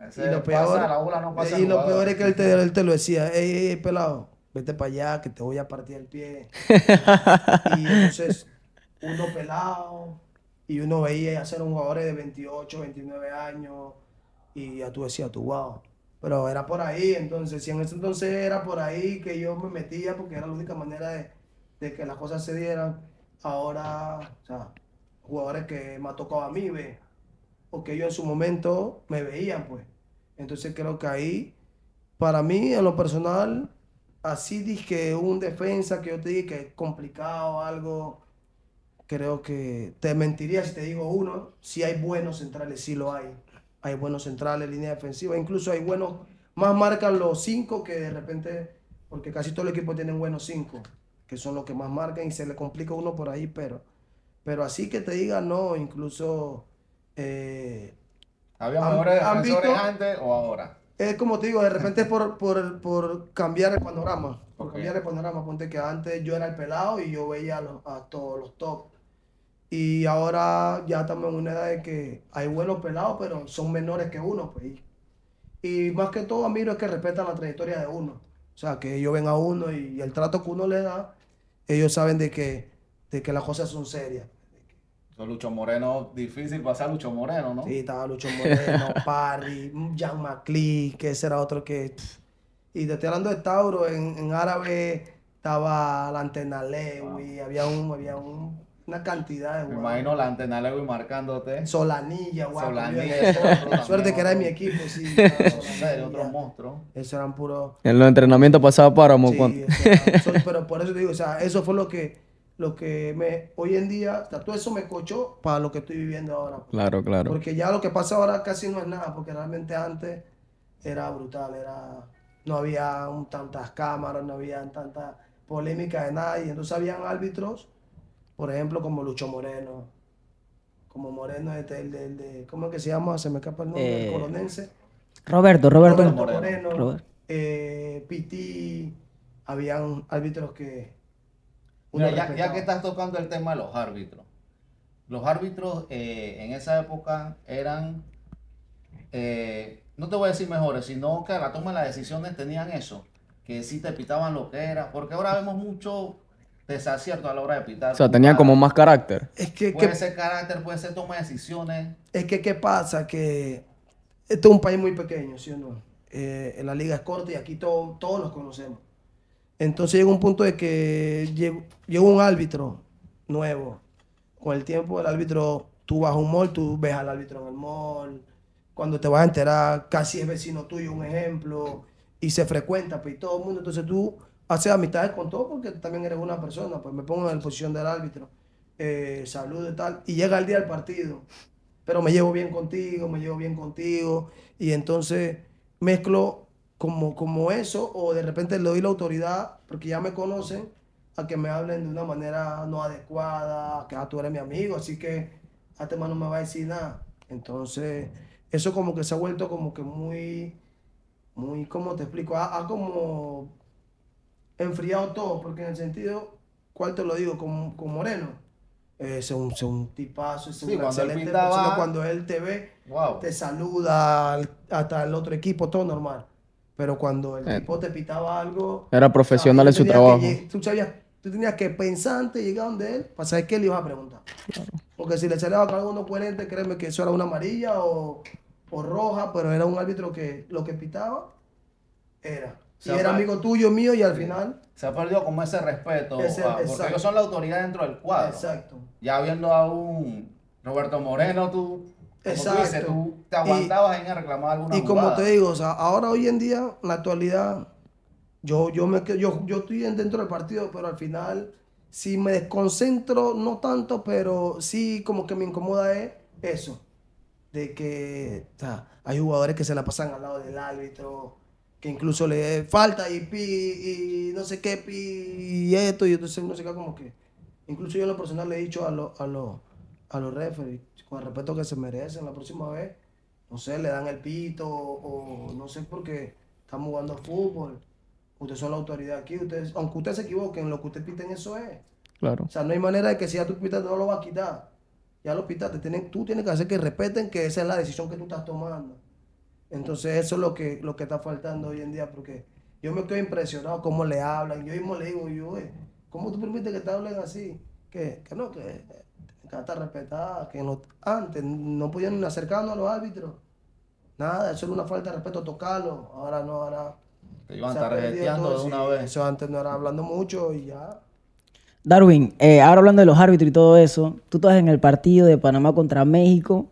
Ese Y lo pasa, peor, la bola no pasa y lo peor es que él te, él te lo decía, ey, ey, ey, pelado, vete para allá que te voy a partir el pie. y entonces, uno pelado, y uno veía hacer un jugador de 28, 29 años, y ya tú decías, tú, wow. Pero era por ahí, entonces, si en ese entonces era por ahí que yo me metía, porque era la única manera de, de que las cosas se dieran, ahora, o sea, jugadores que me ha tocado a mí, ve, o que yo en su momento me veían, pues. Entonces creo que ahí, para mí, en lo personal, así dije un defensa que yo te dije que es complicado, algo, creo que te mentiría si te digo uno, si hay buenos centrales, sí lo hay. Hay buenos centrales, línea defensiva, incluso hay buenos, más marcan los cinco que de repente, porque casi todo el equipo tienen buenos cinco, que son los que más marcan y se le complica uno por ahí, pero, pero así que te diga no, incluso... eh, ¿Había ¿Han- mejores defensores antes o ahora? es como te digo, de repente es por, por, por cambiar el panorama. Por cambiar el panorama. Ponte que antes yo era el pelado y yo veía a, los- a todos los top. Y ahora ya estamos en una edad de que hay buenos pelados, pero son menores que uno. Pues. Y, más que todo, a mí es que respetan la trayectoria de uno. O sea, que ellos ven a uno y, el trato que uno le da, ellos saben de que, de que las cosas son serias. Lucho Moreno, difícil pasar Lucho Moreno, ¿no? Sí, estaba Lucho Moreno, Parry, Jan McLean, que ese era otro que... pff. Y te estoy hablando de Tauro, en, en árabe estaba la antena Lewy, había, un, había un- una cantidad de Me imagino la antena Lewy marcándote. Solanilla, guapo. Solanilla, otro también, Suerte que era de mi equipo, sí. Serio, otro monstruo. Esos eran puros... En los entrenamientos pasaba páramo. Sí, cuando- eso eso- pero por eso te digo, o sea, eso fue lo que, lo que me, hoy en día, o sea, todo eso me cochó para lo que estoy viviendo ahora. pues. Claro, claro. Porque ya lo que pasa ahora casi no es nada, porque realmente antes era brutal, era, no había un- tantas cámaras, no había tanta polémica de nada, y entonces habían árbitros por ejemplo, como Lucho Moreno, como Moreno, este, el de, el de- ¿cómo es que se llama? Se me escapa el nombre, Eh, el colonense. Roberto, Roberto. Roberto Moreno. Moreno, Robert. eh, Piti, habían árbitros que... Mira, ya, ya que estás tocando el tema de los árbitros. Los árbitros eh, en esa época eran, eh, no te voy a decir mejores, sino que a la toma de las decisiones tenían eso, que sí te pitaban lo que era, porque ahora vemos mucho desacierto a la hora de pitar. O sea, tenían como más carácter. Es que, Puede que- ser carácter, puede ser toma de decisiones. es que, ¿qué pasa? Que este es un país muy pequeño, ¿sí o no? Eh, la liga es corta y aquí todo- todos nos conocemos. Entonces llega un punto de que llegó, llegó un árbitro nuevo. Con el tiempo, el árbitro, tú vas a un mall, tú ves al árbitro en el mall. Cuando te vas a enterar, casi es vecino tuyo, un ejemplo, y se frecuenta, pues, y todo el mundo. Entonces tú haces amistades con todo porque también eres una persona. Pues me pongo en la posición del árbitro, eh, y tal. Y llega el día del partido, pero me llevo bien contigo, me llevo bien contigo. Y entonces mezclo como, como eso, o de repente le doy la autoridad, porque ya me conocen, a que me hablen de una manera no adecuada, que ah, tú eres mi amigo, así que a este man no me va a decir nada. Entonces, eso como que se ha vuelto como que muy, muy, ¿cómo te explico? Ha, ha como enfriado todo, porque en el sentido, ¿cuál te lo digo? Con, con Moreno. Es un, es un tipazo, es Sí, cuando él excelente pintaba- persona. Cuando él te ve, Wow. te saluda al- hasta el otro equipo, todo normal. Pero cuando el Eh. tipo te pitaba algo... Era profesional en su que trabajo. lleg- tú, sabías, tú tenías que pensar antes de llegar donde él para saber qué le ibas a preguntar. Porque si le salía algo no coherente, créeme que eso era una amarilla o, o roja, pero era un árbitro que lo que pitaba era. Se Y era amigo tuyo, mío, y al final... Se ha perdido como ese respeto, Ese- ah, porque ellos son la autoridad dentro del cuadro. Exacto. Ya viendo a un Roberto Moreno, tú, Exacto. dices, tú te Y- aguantabas en reclamar alguna Y como jugada. te digo, o sea, ahora hoy en día, en la actualidad, yo, yo, me, yo, yo estoy en- dentro del partido, pero al final, si me desconcentro, no tanto, pero sí como que me incomoda es eso, de que o sea, hay jugadores que se la pasan al lado del árbitro, que incluso le falta y pi, y no sé qué, pi, y esto, y entonces uno se queda como que, incluso yo en lo personal le he dicho a, los a, los a los referees, con el respeto que se merecen la próxima vez, no sé, le dan el pito o, o no sé por qué estamos jugando fútbol. Ustedes son la autoridad aquí, ustedes, aunque ustedes se equivoquen, lo que ustedes piten eso es. Claro. O sea, no hay manera de que si ya tú pitas no lo vas a quitar. Ya lo pitaste, tienen, tú tienes que hacer que respeten que esa es la decisión que tú estás tomando. Entonces eso es lo que, lo que está faltando hoy en día, porque yo me quedo impresionado cómo le hablan. Yo mismo le digo, yo, "Oye, ¿cómo tú permites que te hablen así? Que, que no, que que estar respetada, que no, antes no podían ni acercarnos a los árbitros. Nada, eso era una falta de respeto tocarlo. Ahora no, ahora. Te iban tarjeteando todo, de una vez. Eso antes no era hablando mucho y ya. Darwin, eh, ahora hablando de los árbitros y todo eso, tú estás en el partido de Panamá contra México,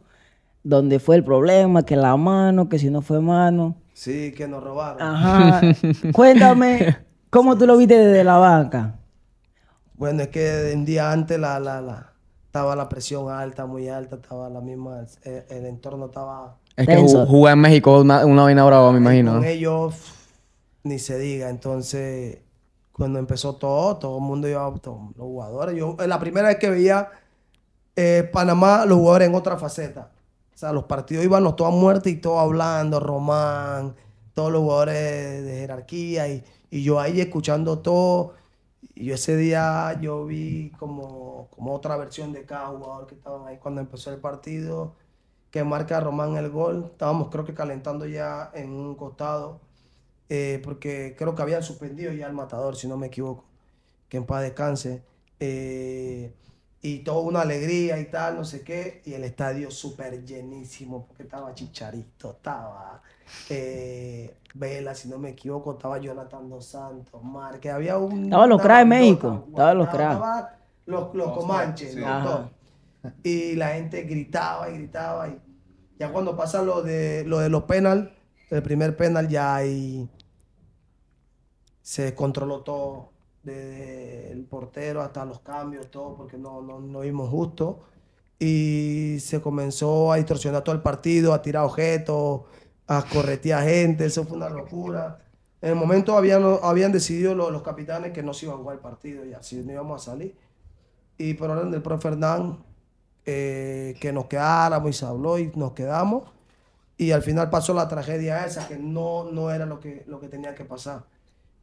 donde fue el problema, que la mano, que si no fue mano. Sí, que nos robaron. Ajá. Cuéntame, ¿cómo tú lo viste desde la banca? Bueno, es que un día antes la, la, la, estaba la presión alta, muy alta, estaba la misma, eh, el entorno estaba... Es que Tenso. jugar en México una, una vaina brava, me imagino. Con ellos ni se diga. Entonces, cuando empezó todo, todo el mundo iba, todos los jugadores. Yo, eh, la primera vez que veía eh, Panamá, los jugadores en otra faceta. O sea, los partidos íbamos todos a muerte y todos hablando, Román, todos los jugadores de jerarquía y, y yo ahí escuchando todo. Y yo ese día yo vi como, como otra versión de cada jugador que estaban ahí cuando empezó el partido, que marca Román el gol. Estábamos creo que calentando ya en un costado, eh, porque creo que habían suspendido ya el matador, si no me equivoco, que en paz descanse. Eh, y toda una alegría y tal, no sé qué, y el estadio súper llenísimo, porque estaba Chicharito, estaba eh, Vela, si no me equivoco, estaba Jonathan Dos Santos, Márquez, había un... Estaban los cracks de México, los estaba- cracks. estaban Los, los Los comanches, sí. los. Y la gente gritaba y gritaba. Y ya cuando pasa lo de, lo de los penal, el primer penal ya ahí se controló todo. Desde el portero hasta los cambios, todo, porque no, no, no vimos justo. Y se comenzó a distorsionar todo el partido, a tirar objetos, a corretear gente. Eso fue una locura. En el momento habían, habían decidido los, los capitanes que no se iba a jugar el partido y así no íbamos a salir. y por orden del profe Hernán, eh, que nos quedáramos y se habló y nos quedamos. Y al final pasó la tragedia esa, que no, no era lo que, lo que tenía que pasar.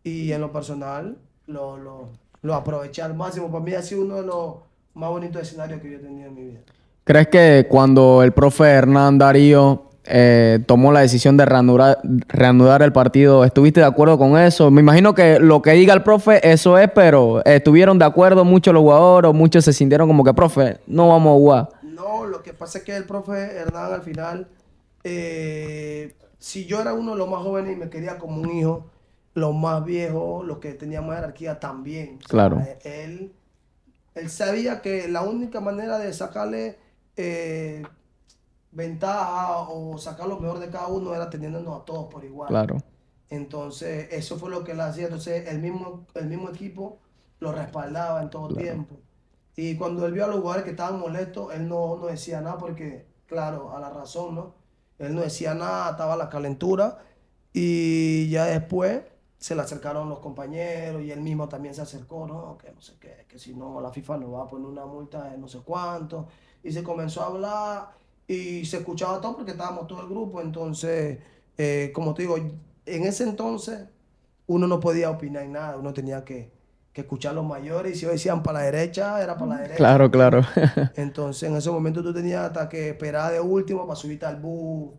Y en lo personal, lo, lo, lo aproveché al máximo. Para mí ha sido uno de los más bonitos escenarios que yo he tenido en mi vida. ¿Crees que cuando el profe Hernán Darío eh, tomó la decisión de reanudar, reanudar el partido, ¿estuviste de acuerdo con eso? Me imagino que lo que diga el profe, eso es, pero ¿estuvieron de acuerdo muchos los jugadores o muchos se sintieron como que, profe, no vamos a jugar? No, lo que pasa es que el profe Hernán al final, eh, si yo era uno de los más jóvenes y me quería como un hijo, los más viejos, los que tenían más jerarquía también. O sea, Claro. Él, él sabía que la única manera de sacarle eh, ventaja o sacar lo mejor de cada uno era teniéndonos a todos por igual. Claro. Entonces, eso fue lo que él hacía. Entonces, el mismo, el mismo equipo lo respaldaba en todo tiempo. Y cuando él vio a los jugadores que estaban molestos, él no, no decía nada porque, claro, a la razón, ¿no? Él no decía nada, estaba la calentura. Y ya después se le acercaron los compañeros y él mismo también se acercó, ¿no? Que no sé qué, que si no, la FIFA nos va a poner una multa de no sé cuánto. Y se comenzó a hablar y se escuchaba todo porque estábamos todo el grupo. Entonces, eh, como te digo, en ese entonces uno no podía opinar en nada, uno tenía que, que escuchar a los mayores y si decían para la derecha, era para la derecha. Claro, claro. Entonces, en ese momento tú tenías hasta que esperar de último para subirte al bus,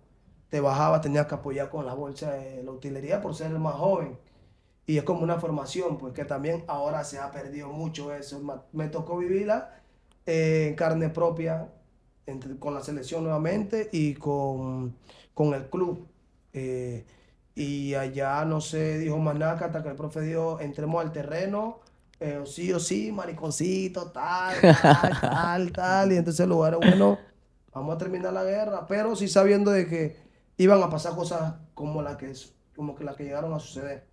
te bajabas, tenías que apoyar con la bolsa de la utilería por ser el más joven. Y es como una formación, pues que también ahora se ha perdido mucho eso. Me tocó vivirla eh, en carne propia entre- con la selección nuevamente y con, con el club. Eh, y allá no se dijo más nada hasta que el profe dijo, entremos al terreno, eh, sí o sí, mariconcito, tal, tal, tal, tal. Y entonces el lugar bueno, vamos a terminar la guerra, pero sí sabiendo de que iban a pasar cosas como las que, como que, las que llegaron a suceder.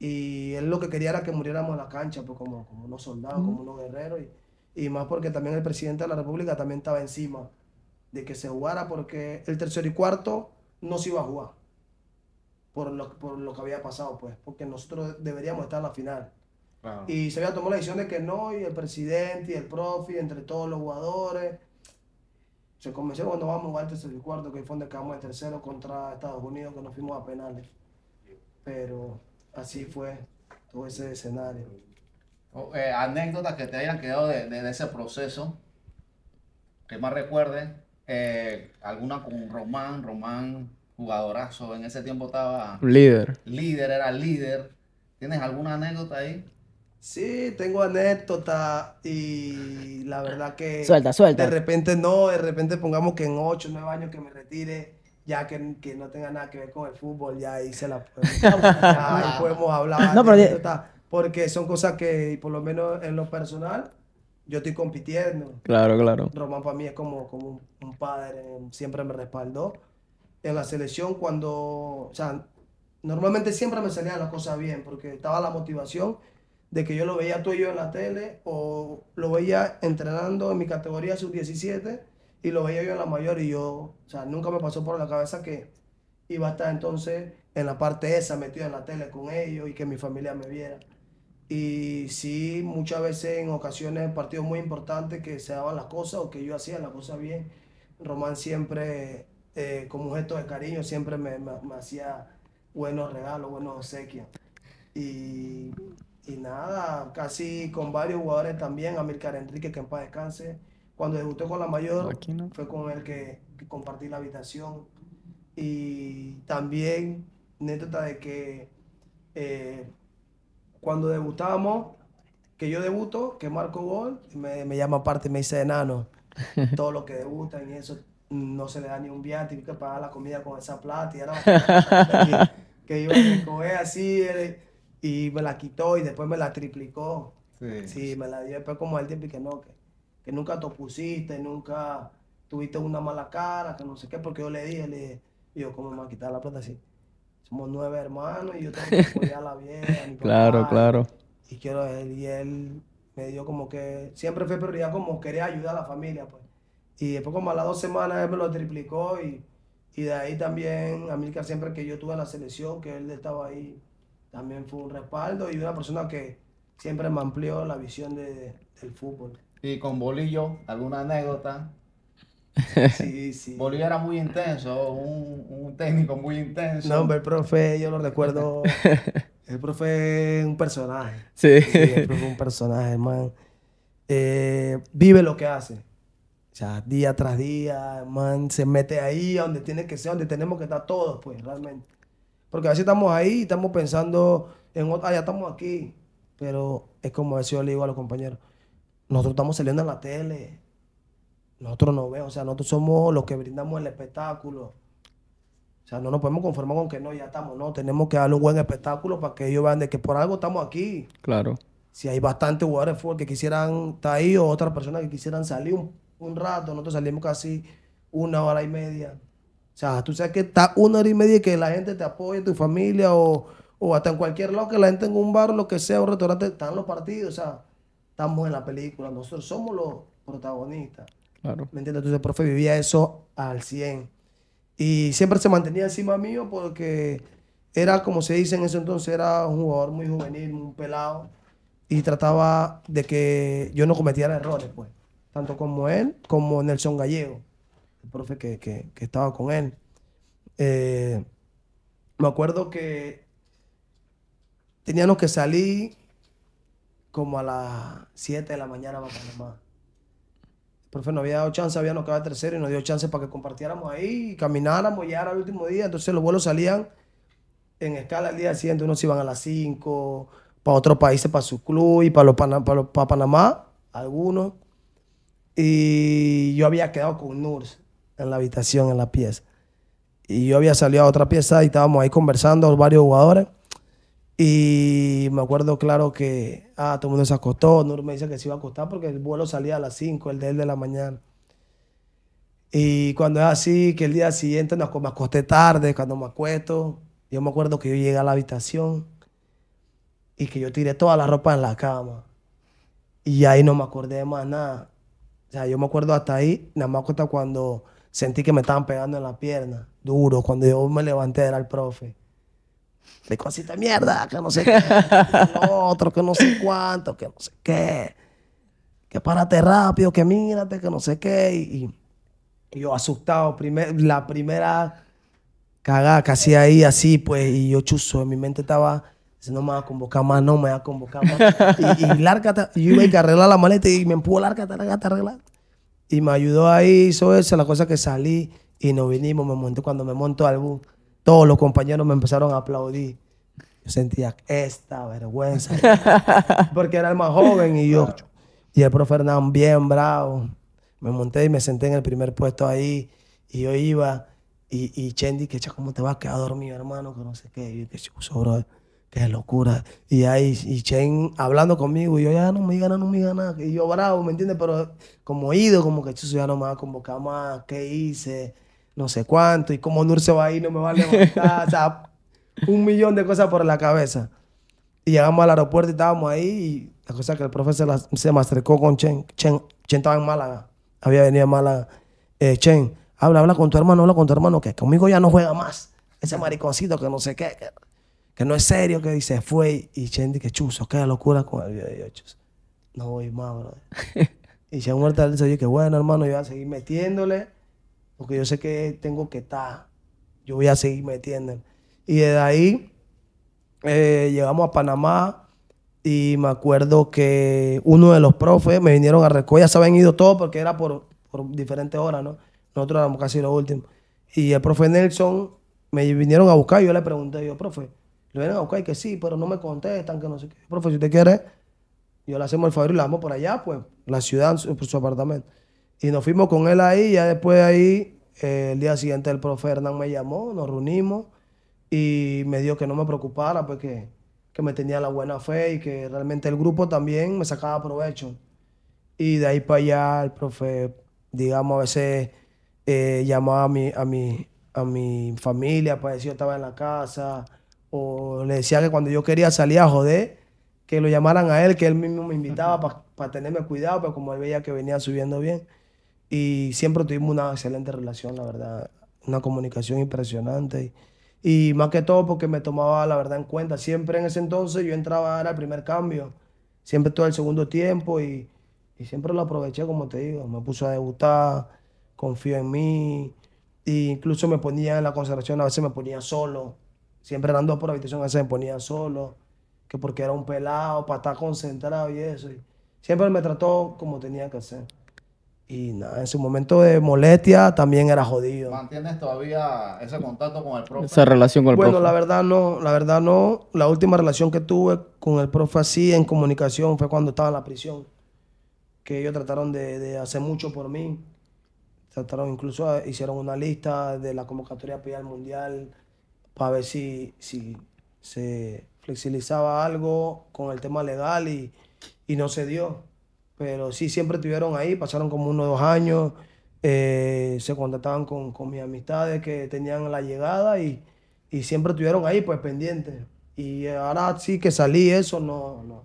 Y él lo que quería era que muriéramos en la cancha, pues como, como unos soldados, como unos guerreros. Y, y más porque también el presidente de la República también estaba encima de que se jugara, porque el tercero y cuarto no se iba a jugar. Por lo, por lo que había pasado, pues, porque nosotros deberíamos estar en la final. Y se había tomado la decisión de que no, y el presidente y el profe, entre todos los jugadores, se convencieron cuando vamos a jugar el tercer y cuarto, que fue donde quedamos el tercero contra Estados Unidos, que nos fuimos a penales. Pero así fue todo ese escenario. O, eh, anécdotas que te hayan quedado de, de- de ese proceso, que más recuerdes, eh, alguna con Román, Román, jugadorazo, en ese tiempo estaba Líder. líder, era líder. ¿Tienes alguna anécdota ahí? Sí, tengo anécdota y la verdad que... Suelta, suelta. De repente no, de repente pongamos que en 8 o 9 años que me retire, ya que, que no tenga nada que ver con el fútbol, ya ahí se la ya ahí podemos hablar No, pero- porque son cosas que por lo menos en lo personal yo estoy compitiendo. Claro, claro. Román para mí es como, como un, un padre, siempre me respaldó. En la selección cuando, o sea, normalmente siempre me salían las cosas bien, porque estaba la motivación de que yo lo veía tú y yo en la tele, o lo veía entrenando en mi categoría sub-17, y lo veía yo en la mayor, y yo, o sea, nunca me pasó por la cabeza que iba a estar entonces en la parte esa, metido en la tele con ellos, y que mi familia me viera. Y sí, muchas veces en ocasiones, en partidos muy importantes que se daban las cosas o que yo hacía las cosas bien, Román siempre, eh, como un gesto de cariño, siempre me, me- me hacía buenos regalos, buenos obsequios. Y, y nada, casi con varios jugadores también, Amílcar Enrique, que en paz descanse. Cuando debutó con la mayor, Aquí no. fue con él que, que compartí la habitación. Y también, anécdota de que eh, cuando debutamos, que yo debuto, que marco gol, me, me llama aparte y me dice enano. Todo lo que debutan y eso no se le da ni un viático, hay que pagar la comida con esa plata y era que, iba a recoger así eh, y me la quitó y después me la triplicó. Sí, me la dio después como el tiempo y que no, que, que nunca te opusiste, nunca tuviste una mala cara, que no sé qué, porque yo le dije, le dije, yo, ¿cómo me va a quitar la plata así? Somos nueve hermanos y yo tengo que apoyar a la vieja, a mi Claro, papá, claro. y quiero él y él me dio como que siempre fue prioridad como quería ayudar a la familia pues y después como a las dos semanas él me lo triplicó y, y de ahí también Amílcar siempre que yo tuve la selección que él estaba ahí también fue un respaldo y una persona que siempre me amplió la visión de- del fútbol. Y con Bolillo, ¿alguna anécdota? Sí, sí. Bolillo era muy intenso, un, un técnico muy intenso. No, hombre, el profe, yo lo recuerdo. El profe es un personaje. Sí. Sí, el profe es un personaje, man. Eh, vive lo que hace. O sea, día tras día, man, se mete ahí a donde tiene que ser, donde tenemos que estar todos, pues, realmente. Porque a veces estamos ahí y estamos pensando en otra, ah, ya estamos aquí. Pero es como eso yo le digo a los compañeros. Nosotros estamos saliendo en la tele. Nosotros no vemos, o sea, nosotros somos los que brindamos el espectáculo. O sea, no nos podemos conformar con que no, ya estamos, no, tenemos que darle un buen espectáculo para que ellos vean de que por algo estamos aquí. Claro. Si hay bastantes jugadores de fútbol que quisieran estar ahí o otras personas que quisieran salir un, un rato, nosotros salimos casi una hora y media. O sea, tú sabes que está una hora y media y que la gente te apoye, tu familia o, o hasta en cualquier lado que la gente en un bar o lo que sea, un restaurante, están los partidos. O sea, estamos en la película, nosotros somos los protagonistas. Claro. ¿Me entiendes? Entonces el profe vivía eso al 100. Y siempre se mantenía encima mío porque era, como se dice en ese entonces, era un jugador muy juvenil, un pelado. Y trataba de que yo no cometiera errores, pues. Tanto como él, como Nelson Gallego, el profe que, que- que estaba con él. Eh, me acuerdo que teníamos que salir como a las 7 de la mañana para Panamá. El profe nos había dado chance, habíamos quedado tercero y nos dio chance para que compartiéramos ahí y camináramos ya era el último día. Entonces los vuelos salían en escala el día siguiente. Unos iban a las 5, para otros países, para su club y para, los, para, para Panamá, algunos. Y yo había quedado con Nurs en la habitación, en la pieza. Y yo había salido a otra pieza y estábamos ahí conversando, varios jugadores. Y me acuerdo claro que, ah, todo el mundo se acostó. Nur me dice que se iba a acostar porque el vuelo salía a las 5, el de él de la mañana. Y cuando es así, que el día siguiente me acosté tarde, cuando me acuesto, yo me acuerdo que yo llegué a la habitación y que yo tiré toda la ropa en la cama. Y ahí no me acordé de más nada. O sea, yo me acuerdo hasta ahí, nada más hasta cuando sentí que me estaban pegando en la pierna, duro, cuando yo me levanté era el profe de cosita mierda, que no sé qué, otro, que no sé cuánto, que no sé qué, que párate rápido, que mírate, que no sé qué. Y, y yo asustado, primer, la primera cagada que hacía ahí así, pues, y yo chuzo, en mi mente estaba, no me va a convocar más, no me va a convocar más. y, y lárgate, yo iba a a arreglar la maleta y me empujó, lárgate, lárgate, arreglar. Y me ayudó ahí, hizo eso, la cosa que salí y nos vinimos, me monté, cuando me monto al bus, todos los compañeros me empezaron a aplaudir. Yo sentía esta vergüenza. porque era el más joven y yo. Y el profe Hernán bien bravo. Me monté y me senté en el primer puesto ahí. Y yo iba. Y, y Chendi, que ¿cómo te vas a quedar dormido, hermano? Que no sé qué. Y yo, que chuzo, bro. Qué locura. Y ahí, y Chen hablando conmigo. Y yo, ya no me diga nada, no me diga nada. Y yo bravo, ¿me entiendes? Pero como oído, como que chuzo, ya no me va a convocar más. ¿Qué hice? No sé cuánto. Y como Nur se va a ir, no me va a levantar. o sea, un millón de cosas por la cabeza. Y llegamos al aeropuerto y estábamos ahí. Y la cosa es que el profe se, la- se acercó con Chen. Chen. Chen estaba en Málaga. Había venido a Málaga. Eh, Chen, habla, habla con tu hermano, habla con tu hermano, que conmigo ya no juega más. Ese mariconcito que no sé qué, que, que no es serio, que dice, fue. Y Chen dice, chuzo, qué locura con el video. Y yo, chuzo, no voy más, brother. y Chen muerta dice, oye, que bueno, hermano, yo voy a seguir metiéndole, porque yo sé que tengo que estar. Yo voy a seguir metiéndole. Y desde ahí eh, llegamos a Panamá y me acuerdo que uno de los profes me vinieron a recoger, ya se habían ido todos porque era por, por diferentes horas, ¿no? Nosotros éramos casi los últimos. Y el profe Nelson me vinieron a buscar y yo le pregunté, yo, profe, ¿le vienen a buscar? Y que sí, pero no me contestan, que no sé qué. Profe, si usted quiere, yo le hacemos el favor y la vamos por allá, pues, la ciudad, por su apartamento. Y nos fuimos con él ahí, ya después de ahí, eh, el día siguiente el profe Hernán me llamó, nos reunimos y me dijo que no me preocupara, pues que, me tenía la buena fe y que realmente el grupo también me sacaba provecho. Y de ahí para allá el profe, digamos, a veces eh, llamaba a mi, a, mi, a mi familia para decir yo estaba en la casa, o le decía que cuando yo quería salir a joder, que lo llamaran a él, que él mismo me invitaba para tenerme cuidado, pero como él veía que venía subiendo bien. Y siempre tuvimos una excelente relación, la verdad, una comunicación impresionante. Y, y más que todo porque me tomaba la verdad en cuenta. Siempre en ese entonces yo entraba, el primer cambio. siempre todo el segundo tiempo y, y siempre lo aproveché, como te digo. Me puso a debutar, confió en mí, e incluso me ponía en la concentración, a veces me ponía solo. Siempre eran dos por habitación, a veces me ponía solo, que porque era un pelado, para estar concentrado y eso. y siempre me trató como tenía que hacer. Y nada, en su momento de molestia también era jodido. ¿Mantienes todavía ese contacto con el profe? Esa relación con el Bueno, profe. la verdad no, la verdad no. La última relación que tuve con el profe así en comunicación fue cuando estaba en la prisión. Que ellos trataron de, de hacer mucho por mí. Trataron, incluso eh, hicieron una lista de la convocatoria para mundial para ver si, si se flexibilizaba algo con el tema legal y, y no se dio. Pero sí, siempre estuvieron ahí, pasaron como unos dos años, eh, se contactaban con, con mis amistades que tenían la llegada y, y siempre estuvieron ahí, pues pendientes. Y ahora sí que salí, eso no, no.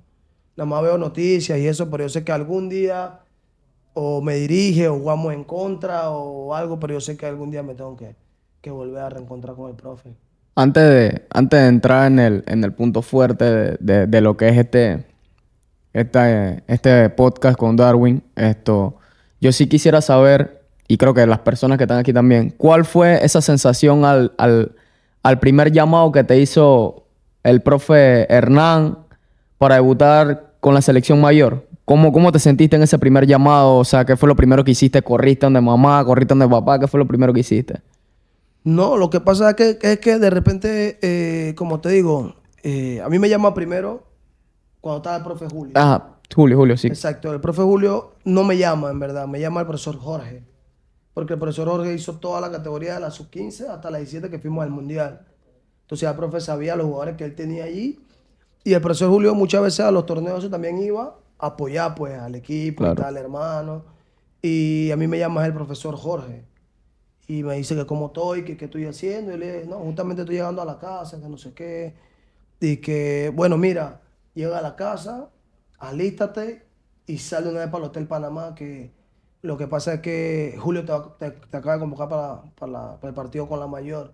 Nada más veo noticias y eso, pero yo sé que algún día o me dirige o jugamos en contra o algo, pero yo sé que algún día me tengo que, que volver a reencontrar con el profe. Antes de, antes de entrar en el, en el punto fuerte de, de- de lo que es este, este podcast con Darwin, esto, yo sí quisiera saber, y creo que las personas que están aquí también, ¿cuál fue esa sensación al, al, al primer llamado que te hizo el profe Hernán para debutar con la selección mayor? ¿Cómo, ¿Cómo te sentiste en ese primer llamado? O sea, ¿qué fue lo primero que hiciste? ¿Corriste donde mamá? ¿Corriste donde papá? ¿Qué fue lo primero que hiciste? No, lo que pasa es que, es que de repente, eh, como te digo, eh, a mí me llama primero cuando estaba el profe Julio. Ajá, Julio, Julio, sí. Exacto, el profe Julio no me llama, en verdad, me llama el profesor Jorge. Porque el profesor Jorge hizo toda la categoría de la sub-15 hasta la 17 que fuimos al mundial. Entonces el profe sabía los jugadores que él tenía allí. Y el profesor Julio muchas veces a los torneos también iba a apoyar pues al equipo y Claro. tal, hermano. Y a mí me llama el profesor Jorge. Y me dice que cómo estoy, que qué estoy haciendo. Y le dije, no, justamente estoy llegando a la casa, que no sé qué. Y que, bueno, mira, llega a la casa, alístate y sale una vez para el Hotel Panamá, que lo que pasa es que Julio te, va- te- te acaba de convocar para, para el partido con la mayor.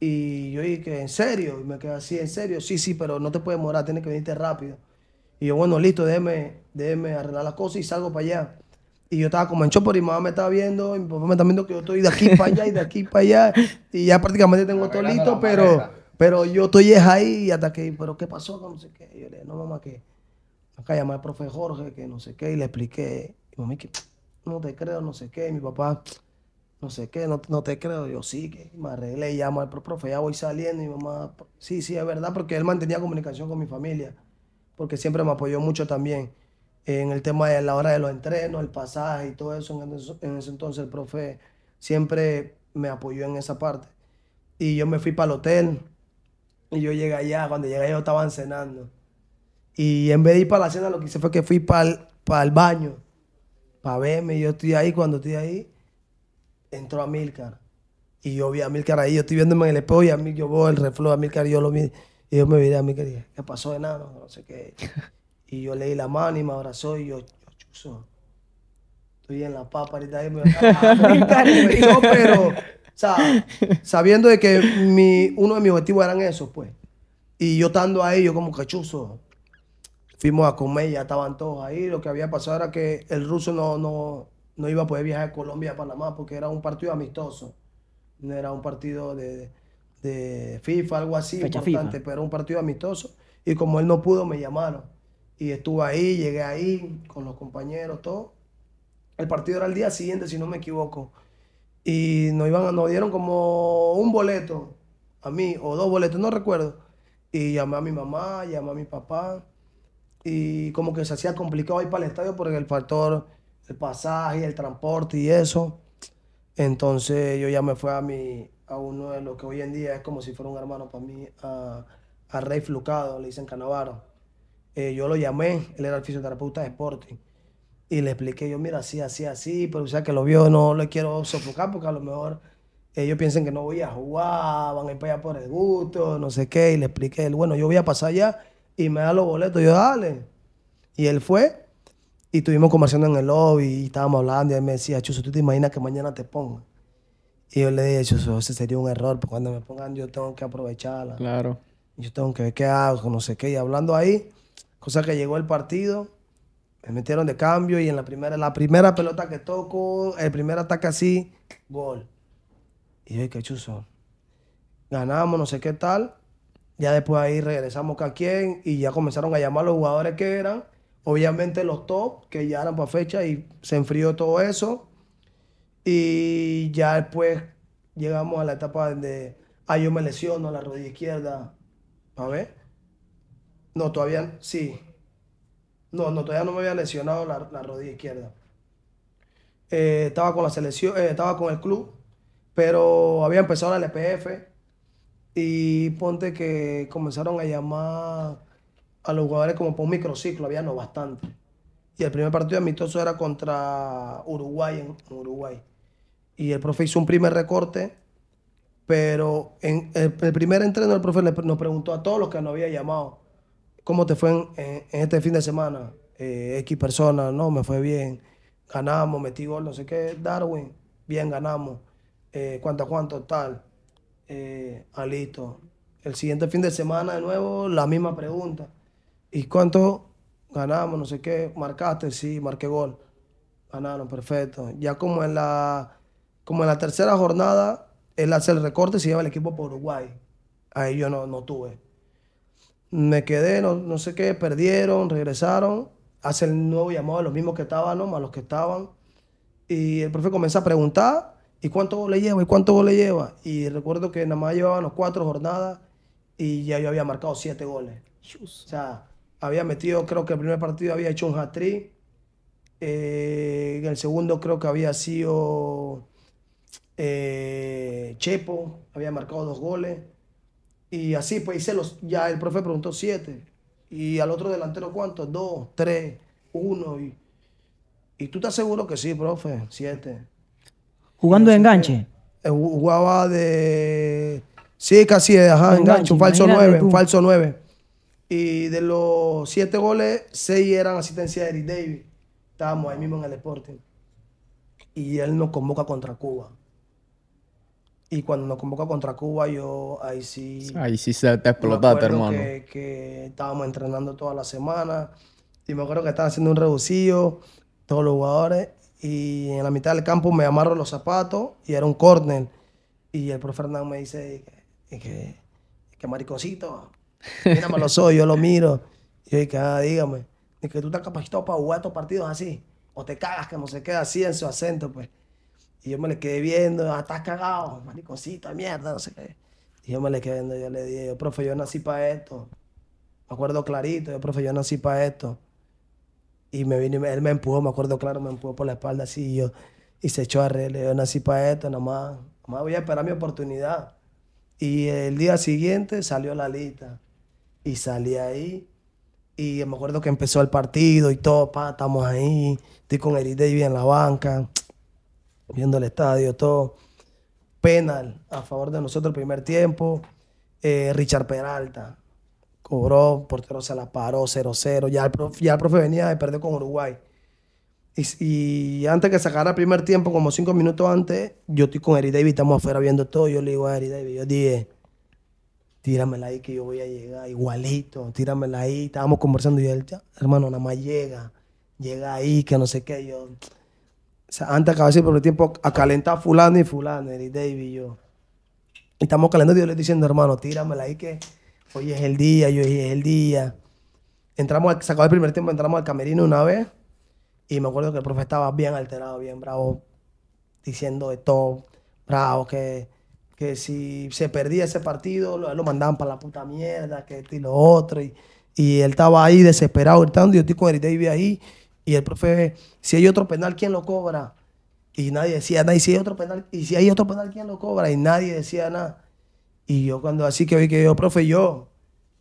Y yo dije, que ¿en serio? Y me quedé así, ¿en serio? Sí, sí, pero no te puedes demorar, tienes que venirte rápido. Y yo, bueno, listo, déjeme, déjeme arreglar las cosas y salgo para allá. Y yo estaba como en shock, pero mi mamá me estaba viendo, y mi papá me está viendo que yo estoy de aquí para allá y de aquí para allá. Y ya prácticamente tengo todo listo, pero, maleta. Pero yo estoy es ahí y hasta que, pero ¿qué pasó? No sé qué. Yo le dije, no, mamá, que acá llamé al profe Jorge, que no sé qué, y le expliqué. Y mamá, que no te creo, no sé qué. Y mi papá, no sé qué, no, no te creo. Yo sí, que me arreglé y llamo al pro- profe, ya voy saliendo. Y mi mamá, sí, sí, es verdad, porque él mantenía comunicación con mi familia, porque siempre me apoyó mucho también en el tema de la hora de los entrenos, el pasaje y todo eso. En ese, en ese entonces el profe siempre me apoyó en esa parte. Y yo me fui para el hotel y yo llegué allá, cuando llegué ellos estaban cenando. Y en vez de ir para la cena, lo que hice fue que fui para el, baño, para verme. Y yo estoy ahí, cuando estoy ahí, entró Amílcar. Y yo vi a Amílcar ahí, yo estoy viéndome en el espejo y a mí, yo veo el reflejo de Amílcar y yo lo vi. Y yo me vi a Amílcar y dije, ¿qué pasó, enano? No sé qué. Y yo leí la mano y me abrazó y yo, yo chuzo. Estoy en la papa ahorita ahí, me Amílcar, y me dijo, pero, sea, sabiendo de que mi, uno de mis objetivos eran esos, pues. Y yo estando ahí, yo como cachuzo. Fuimos a comer, ya estaban todos ahí. Lo que había pasado era que el ruso no, no, no iba a poder viajar de Colombia a Panamá porque era un partido amistoso. No era un partido de, de FIFA, algo así Fecha importante, FIFA. pero era un partido amistoso. Y como él no pudo, me llamaron. Y estuve ahí, llegué ahí con los compañeros, todo. El partido era el día siguiente, si no me equivoco. Y nos, iban, nos dieron como un boleto a mí, o dos boletos, no recuerdo. Y llamé a mi mamá, llamé a mi papá. Y como que se hacía complicado ir para el estadio por el factor, el pasaje, el transporte y eso. Entonces yo ya me fui a mi, a uno de los que hoy en día es como si fuera un hermano para mí, a, a Rey Flucado, le dicen Canavaro. Eh, yo lo llamé, él era el fisioterapeuta de Sporting. Y le expliqué, yo, mira, así, así, así, pero o sea que lo vio, no le quiero sofocar porque a lo mejor ellos piensan que no voy a jugar, van a ir para allá por el gusto, no sé qué. Y le expliqué, él, bueno, yo voy a pasar allá y me da los boletos. Yo, dale. Y él fue y estuvimos conversando en el lobby y estábamos hablando y él me decía, Chuso, ¿tú te imaginas que mañana te pongan? Y yo le dije, Chuso, ese sería un error, porque cuando me pongan yo tengo que aprovecharla. Claro. Yo tengo que ver qué hago, no sé qué. Y hablando ahí, Cosa que llegó el partido, me metieron de cambio y en la primera, la primera pelota que toco, el primer ataque así, gol. Y yo, qué chuzo. Ganamos, no sé qué tal. Ya después ahí regresamos cada quien y ya comenzaron a llamar los jugadores que eran. Obviamente los top, que ya eran para fecha y se enfrió todo eso. Y ya después llegamos a la etapa donde, ah, yo me lesiono la rodilla izquierda. A ver. No, todavía, sí. No, no, todavía no me había lesionado la, la rodilla izquierda. Eh, estaba con la selección, eh, estaba con el club, pero había empezado la LPF y ponte que comenzaron a llamar a los jugadores como por un microciclo, había no bastante. Y el primer partido amistoso era contra Uruguay en, Uruguay. Y el profe hizo un primer recorte, pero en el, primer entreno el profe nos preguntó a todos los que nos había llamado, ¿cómo te fue en, este fin de semana? Eh, X personas, no, me fue bien. Ganamos, metí gol, no sé qué. Darwin, bien, ganamos. Eh, ¿Cuánto a cuánto? Tal. Eh, ah, listo. El siguiente fin de semana, de nuevo, la misma pregunta. ¿Y cuánto ganamos? No sé qué. ¿Marcaste? Sí, marqué gol. Ganaron, perfecto. Ya como en la, como en la tercera jornada, él hace el recorte y se lleva el equipo por Uruguay. Ahí yo no, no tuve. Me quedé, no, no sé qué, perdieron, regresaron. Hace el nuevo llamado a los mismos que estaban, ¿no? Más los que estaban. Y el profe comienza a preguntar, ¿y cuánto gol le lleva? ¿Y cuánto gol le lleva? Y recuerdo que nada más llevábamos cuatro jornadas y ya yo había marcado siete goles. O sea, había metido, creo que el primer partido había hecho un hat-trick. Eh, en el segundo creo que había sido eh, Chepo, había marcado dos goles. Y así, pues hice los, ya el profe preguntó siete. Y al otro delantero, ¿cuántos? Dos, tres, uno. Y, y tú estás seguro que sí, profe, siete. Jugando de enganche. Eh, ju- Jugaba de. Sí, casi, ajá, enganche, un falso nueve, un falso nueve. Y de los siete goles, seis eran asistencia de Eric Davis. Estábamos ahí mismo en el Sporting. Y él nos convoca contra Cuba. Y cuando nos convoca contra Cuba, yo ahí sí. Ahí sí se te explotaste, hermano. Que, que estábamos entrenando toda la semana. Y me acuerdo que estaban haciendo un reducido, todos los jugadores. Y en la mitad del campo me amarro los zapatos y era un córner. Y el profe Hernán me dice que, que, que mariconcito, mírame los ojos, yo lo miro. Y yo dije, ah, dígame, y que tú estás capacitado para jugar estos partidos así. O te cagas, que no se queda así en su acento, pues. Y yo me le quedé viendo, ah, estás cagado, mariconcito, mierda, no sé qué. Y yo me le quedé viendo, yo le dije, yo, profe, yo nací para esto. Me acuerdo clarito, yo, profe, yo nací para esto. Y me vino, él me empujó, me acuerdo claro, me empujó por la espalda así y yo, y se echó a reír, yo nací para esto, nada más, nada más voy a esperar mi oportunidad. Y el día siguiente salió la lista. Y salí ahí. Y me acuerdo que empezó el partido y todo, pa, estamos ahí. Estoy con Eric Davis en la banca, viendo el estadio, todo. Penal a favor de nosotros el primer tiempo. Eh, Richard Peralta cobró, portero se la paró 0-0. Ya el, profe, ya el profe venía de perder con Uruguay. Y, y antes que sacara el primer tiempo, como cinco minutos antes, yo estoy con Eric Davis, estamos afuera viendo todo. Yo le digo a Eric Davis, yo dije, tíramela ahí que yo voy a llegar igualito, tíramela ahí. Estábamos conversando y él, "Ya, hermano, nada más llega, llega ahí, que no sé qué. Yo, sea, antes acababa por el tiempo a calentar fulano y fulano, Eric Davis y yo. Y estamos calentando y yo le diciendo, hermano, tíramela ahí que hoy es el día, yo hoy es el día. Entramos, al, se el primer tiempo, entramos al camerino una vez y me acuerdo que el profe estaba bien alterado, bien bravo, diciendo de todo, bravo, que, que si se perdía ese partido, lo, lo mandaban para la puta mierda, que esto y lo otro. Y, y él estaba ahí desesperado, gritando, y yo estoy con Eric Davis ahí. Y el profe, si hay otro penal, ¿quién lo cobra? Y nadie decía nada. Y si hay otro penal, y si hay otro penal, ¿quién lo cobra? Y nadie decía nada. Y yo cuando así que vi que yo, profe, yo.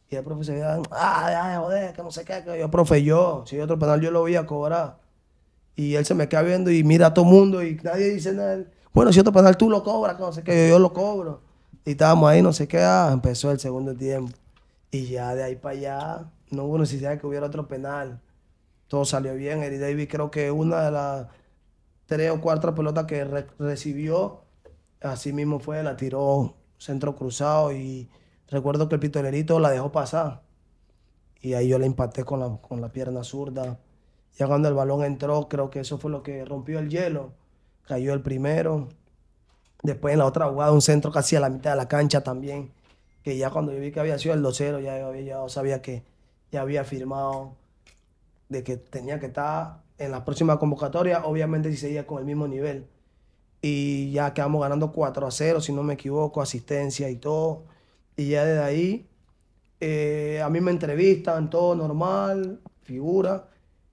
Y el profe se veía, ah, ya, joder, que no sé qué, que yo, profe, yo. Si hay otro penal, yo lo voy a cobrar. Y él se me queda viendo y mira a todo mundo y nadie dice nada. Bueno, si otro penal tú lo cobras, que no sé qué, yo, yo lo cobro. Y estábamos ahí, no sé qué, ah, empezó el segundo tiempo. Y ya de ahí para allá no hubo necesidad de que hubiera otro penal. Todo salió bien. Eddie Davis creo que una de las tres o cuatro pelotas que re- recibió, así mismo fue, la tiró centro cruzado y recuerdo que el pitonerito la dejó pasar. y ahí yo le impacté con la, con la pierna zurda. Ya cuando el balón entró, creo que eso fue lo que rompió el hielo. Cayó el primero. Después en la otra jugada, un centro casi a la mitad de la cancha también. Que ya cuando yo vi que había sido el 2-0, ya, ya sabía que ya había firmado de que tenía que estar en la próxima convocatoria, obviamente si seguía con el mismo nivel. Y ya quedamos ganando 4 a 0, si no me equivoco, asistencia y todo. Y ya desde ahí, eh, a mí me entrevistan, todo normal, figura.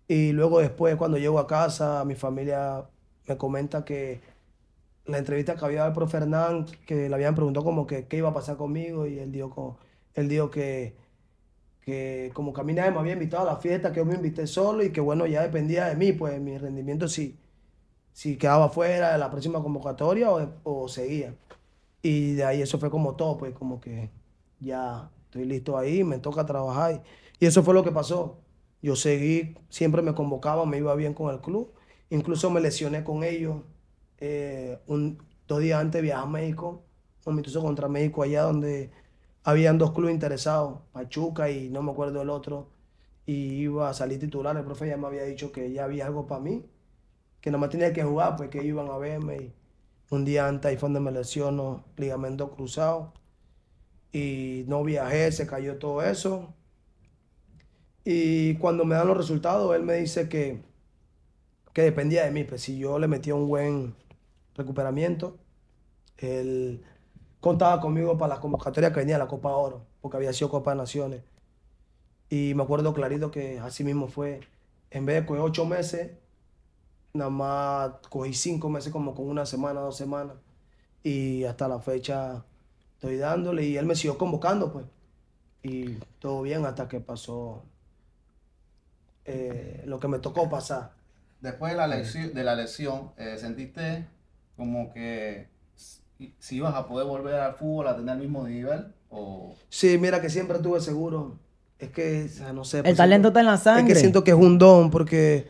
Y luego después, cuando llego a casa, mi familia me comenta que la entrevista que había dado el profe Hernán, que le habían preguntado como que qué iba a pasar conmigo y él dijo, él dijo que, que como que me había invitado a la fiesta, que yo me invité solo y que bueno, ya dependía de mí, pues mi rendimiento si, si quedaba fuera de la próxima convocatoria o, o seguía. Y de ahí eso fue como todo, pues como que ya estoy listo ahí, me toca trabajar. Y, y eso fue lo que pasó. Yo seguí, siempre me convocaban, me iba bien con el club. Incluso me lesioné con ellos. eh, un, dos días antes viajé a México, un amistoso contra México allá donde habían dos clubes interesados, Pachuca y no me acuerdo el otro. Y iba a salir titular, el profe ya me había dicho que ya había algo para mí, que no me tenía que jugar, pues que iban a verme. Y un día antes ahí fue donde me lesiono, ligamento cruzado. Y no viajé, se cayó todo eso. Y cuando me dan los resultados, él me dice que, que dependía de mí. Pues si yo le metía un buen recuperamiento, él contaba conmigo para la convocatoria que venía la Copa Oro, porque había sido Copa de Naciones. Y me acuerdo clarito que así mismo fue. En vez de coger ocho meses, nada más cogí cinco meses como con una semana, dos semanas. Y hasta la fecha estoy dándole y él me siguió convocando, pues. Y todo bien hasta que pasó eh, lo que me tocó pasar. Después de la lesión, de la lesión eh, ¿sentiste como que si- ibas a poder volver al fútbol a tener el mismo nivel? O... Sí, mira que siempre tuve seguro. Es que, o sea, no sé. El pues, talento siento- está en la sangre. Es que siento que es un don, porque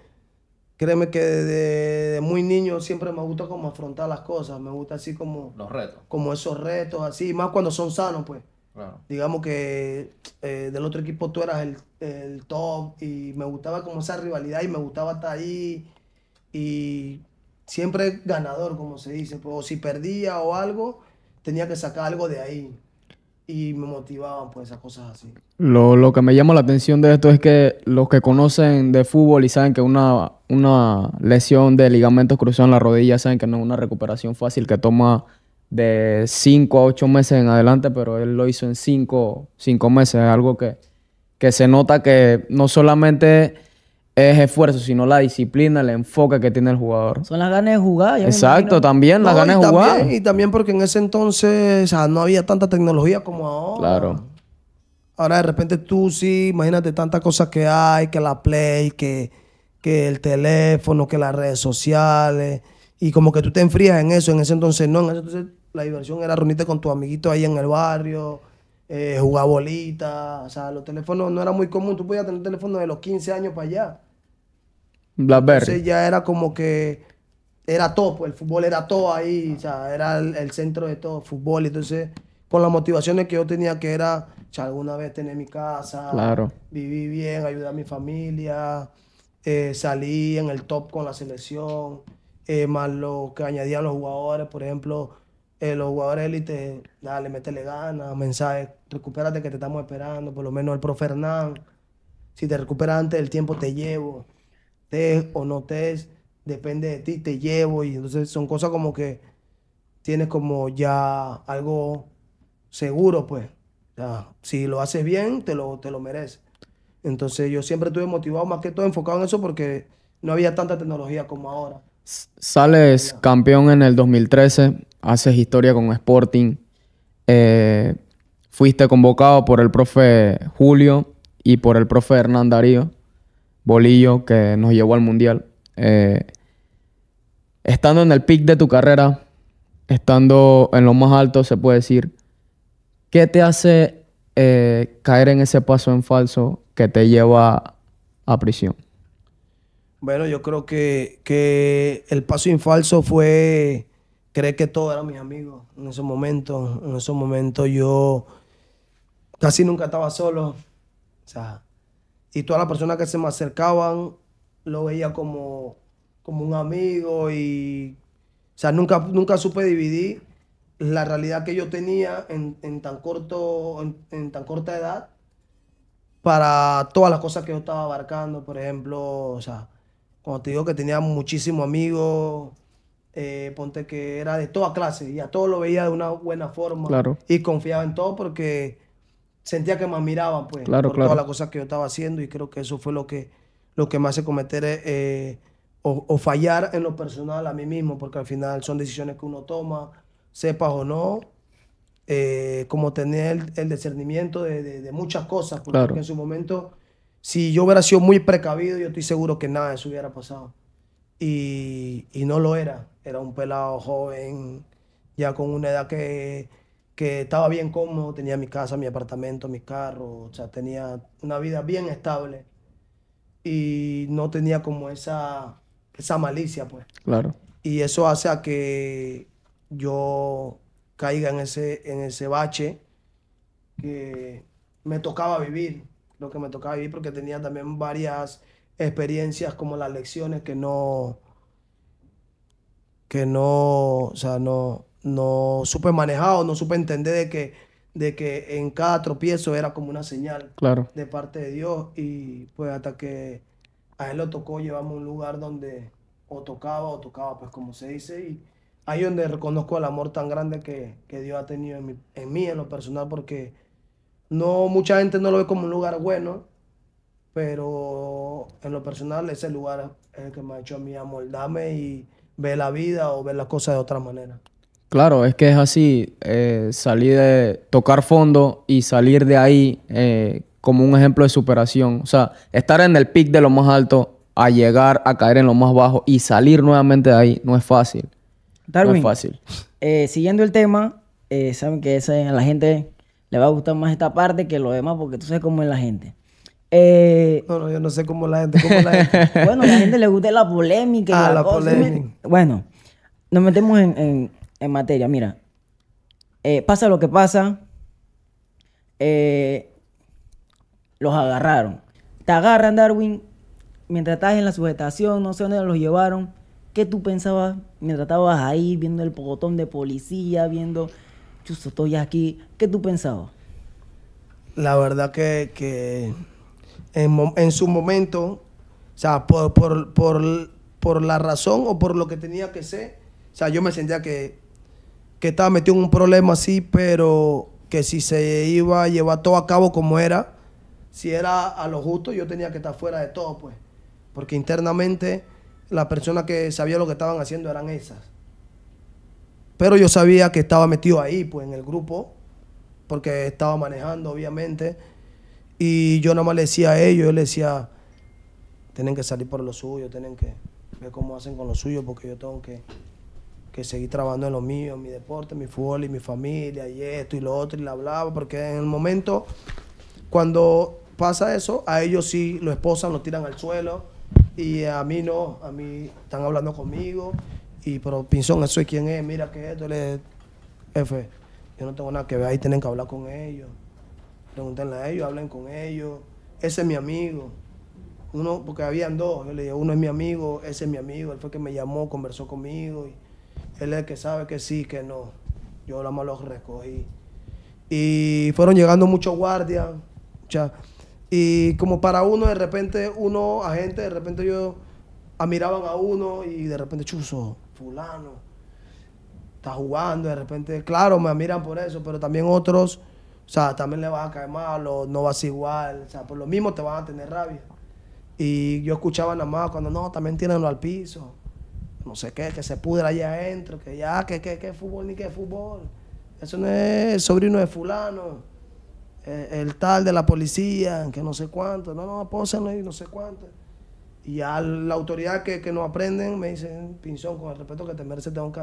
créeme que desde de muy niño siempre me gusta como afrontar las cosas. Me gusta así como, Los retos, como esos retos, así, más cuando son sanos, pues. claro. Digamos que eh, del otro equipo tú eras el, el top y me gustaba como esa rivalidad y me gustaba estar ahí y siempre ganador, como se dice. Pues, o si perdía o algo, tenía que sacar algo de ahí y me motivaban pues esas cosas así. Lo, lo que me llama la atención de esto es que los que conocen de fútbol y saben que una, una lesión de ligamentos cruzados en la rodilla saben que no es una recuperación fácil que toma de 5 a 8 meses en adelante, pero él lo hizo en 5 meses. Es algo que, que se nota que no solamente es esfuerzo, sino la disciplina, el enfoque que tiene el jugador. Son las ganas de jugar. Exacto, también las No, ganas de jugar. Y también porque en ese entonces o sea, no había tanta tecnología como ahora. Claro. Ahora de repente tú sí, imagínate tantas cosas que hay, que la Play, que, que el teléfono, que las redes sociales. Y como que tú te enfrías en eso. En ese entonces no, en ese entonces la diversión era reunirte con tu amiguito ahí en el barrio, eh, jugar bolita. O sea, los teléfonos no era muy común. Tú podías tener teléfono de los 15 años para allá. Blackberry. Entonces ya era como que era todo, pues el fútbol era todo ahí, o sea, era el, el centro de todo, fútbol. Entonces, con las motivaciones que yo tenía, que era, o sea, alguna vez tener mi casa, Claro. vivir bien, ayudar a mi familia, eh, salí en el top con la selección, eh, más lo que añadían los jugadores, por ejemplo, eh, los jugadores élite, dale, métele ganas, mensajes, recupérate que te estamos esperando, por lo menos el profe Hernán, si te recuperas antes del tiempo te llevo, te o no te depende de ti, te llevo y entonces son cosas como que tienes como ya algo seguro, pues. Si lo haces bien, te lo, te lo mereces. Entonces yo siempre estuve motivado, más que todo enfocado en eso porque no había tanta tecnología como ahora. Sales campeón en el 2013, haces historia con Sporting, eh, fuiste convocado por el profe Julio y por el profe Hernán Darío Bolillo, que nos llevó al Mundial. Eh, estando en el pic de tu carrera, estando en lo más alto, se puede decir, ¿qué te hace eh, caer en ese paso en falso que te lleva a prisión? Bueno, yo creo que, que el paso infalso fue creer que todos eran mis amigos en esos momentos. En esos momentos yo casi nunca estaba solo. O sea, y todas las personas que se me acercaban lo veía como, como un amigo y, o sea, nunca, nunca supe dividir la realidad que yo tenía en, en tan, corto, en, en tan corta edad para todas las cosas que yo estaba abarcando, por ejemplo, o sea, cuando te digo que tenía muchísimos amigos, eh, ponte que era de toda clase y a todos lo veía de una buena forma Claro. y confiaba en todo porque sentía que me admiraban pues Claro, por claro. todas las cosas que yo estaba haciendo y creo que eso fue lo que, lo que me hace cometer eh, o, o fallar en lo personal a mí mismo porque al final son decisiones que uno toma, sepas o no, eh, como tener el, el discernimiento de, de- de muchas cosas, porque Claro. en su momento, si yo hubiera sido muy precavido, yo estoy seguro que nada de eso hubiera pasado. Y, y no lo era, era un pelado joven, ya con una edad que, que estaba bien cómodo, tenía mi casa, mi apartamento, mi carro, o sea, tenía una vida bien estable y no tenía como esa, esa malicia, pues. Claro. Y eso hace a que yo caiga en ese, en ese bache que me tocaba vivir. Lo que me tocaba vivir porque tenía también varias experiencias como las lecciones que no, que no, o sea, no, no supe manejar o no supe entender de que, de que en cada tropiezo era como una señal Claro. de parte de Dios y pues hasta que a él lo tocó llevarme a un lugar donde o tocaba o tocaba, pues como se dice, y ahí donde reconozco el amor tan grande que, que Dios ha tenido en, mi- en mí, en lo personal, porque no mucha gente no lo ve como un lugar bueno, pero en lo personal ese lugar es el que me ha hecho a mí amoldarme y ver la vida o ver las cosas de otra manera. Claro, es que es así, eh, salir de tocar fondo y salir de ahí eh, como un ejemplo de superación. O sea, estar en el pic de lo más alto a llegar a caer en lo más bajo y salir nuevamente de ahí no es fácil. No Darwin, es fácil. eh, siguiendo el tema, eh, saben que ese- a la gente le va a gustar más esta parte que lo demás porque tú sabes cómo es la gente. Eh, No, no, yo no sé cómo la gente, cómo la gente. bueno, a la gente le gusta la polémica. y Ah, la la cosa. polémica. Bueno, nos metemos en, en- en materia. Mira, eh, pasa lo que pasa. eh, los agarraron. Te agarran, Darwin, mientras estás en la sujetación, no sé dónde los llevaron. ¿Qué tú pensabas mientras estabas ahí viendo el pocotón de policía, viendo, chuzo, estoy aquí? ¿Qué tú pensabas? La verdad que, que en su momento, o sea, por, por, por, por la razón o por lo que tenía que ser, o sea, yo me sentía que, que estaba metido en un problema así, pero que si se iba a llevar todo a cabo como era, si era a lo justo, yo tenía que estar fuera de todo, pues. Porque internamente las personas que sabían lo que estaban haciendo eran esas. Pero yo sabía que estaba metido ahí, pues, en el grupo, porque estaba manejando, obviamente. Y yo nada más le decía a ellos, yo le decía, tienen que salir por lo suyo, tienen que ver cómo hacen con lo suyo, porque yo tengo que, que seguir trabajando en lo mío, en mi deporte, mi fútbol y mi familia, y esto y lo otro, y la hablaba, porque en el momento, cuando pasa eso, a ellos sí lo esposan, lo tiran al suelo, y a mí no, a mí están hablando conmigo, y pero Pinzón, eso es quién es, mira que esto, le F, yo no tengo nada que ver, ahí tienen que hablar con ellos. Pregúntenle a ellos, hablen con ellos. Ese es mi amigo. Uno, porque habían dos. Yo le dije, uno es mi amigo, ese es mi amigo. Él fue que me llamó, conversó conmigo. Y él es el que sabe que sí, que no. Yo nada más los recogí. Y fueron llegando muchos guardias. mucha- y como para uno, de repente, uno, agente, de repente yo admiraban a uno y de repente, chuzo, fulano está jugando, de repente, claro, me miran por eso, pero también otros, o sea, también le vas a caer mal o no vas igual, o sea, por lo mismo te van a tener rabia. Y yo escuchaba nada más cuando no, también tírenlo al piso, no sé qué, que se pudra allá adentro, que ya, que, que, que fútbol ni que fútbol. Eso no es sobrino de fulano, eh, el, tal de la policía, que no sé cuánto, no, no, pónsenlo y no sé cuánto. Y ya la autoridad que, que nos aprenden me dicen, Pinzón, con el respeto que te mereces, tengo que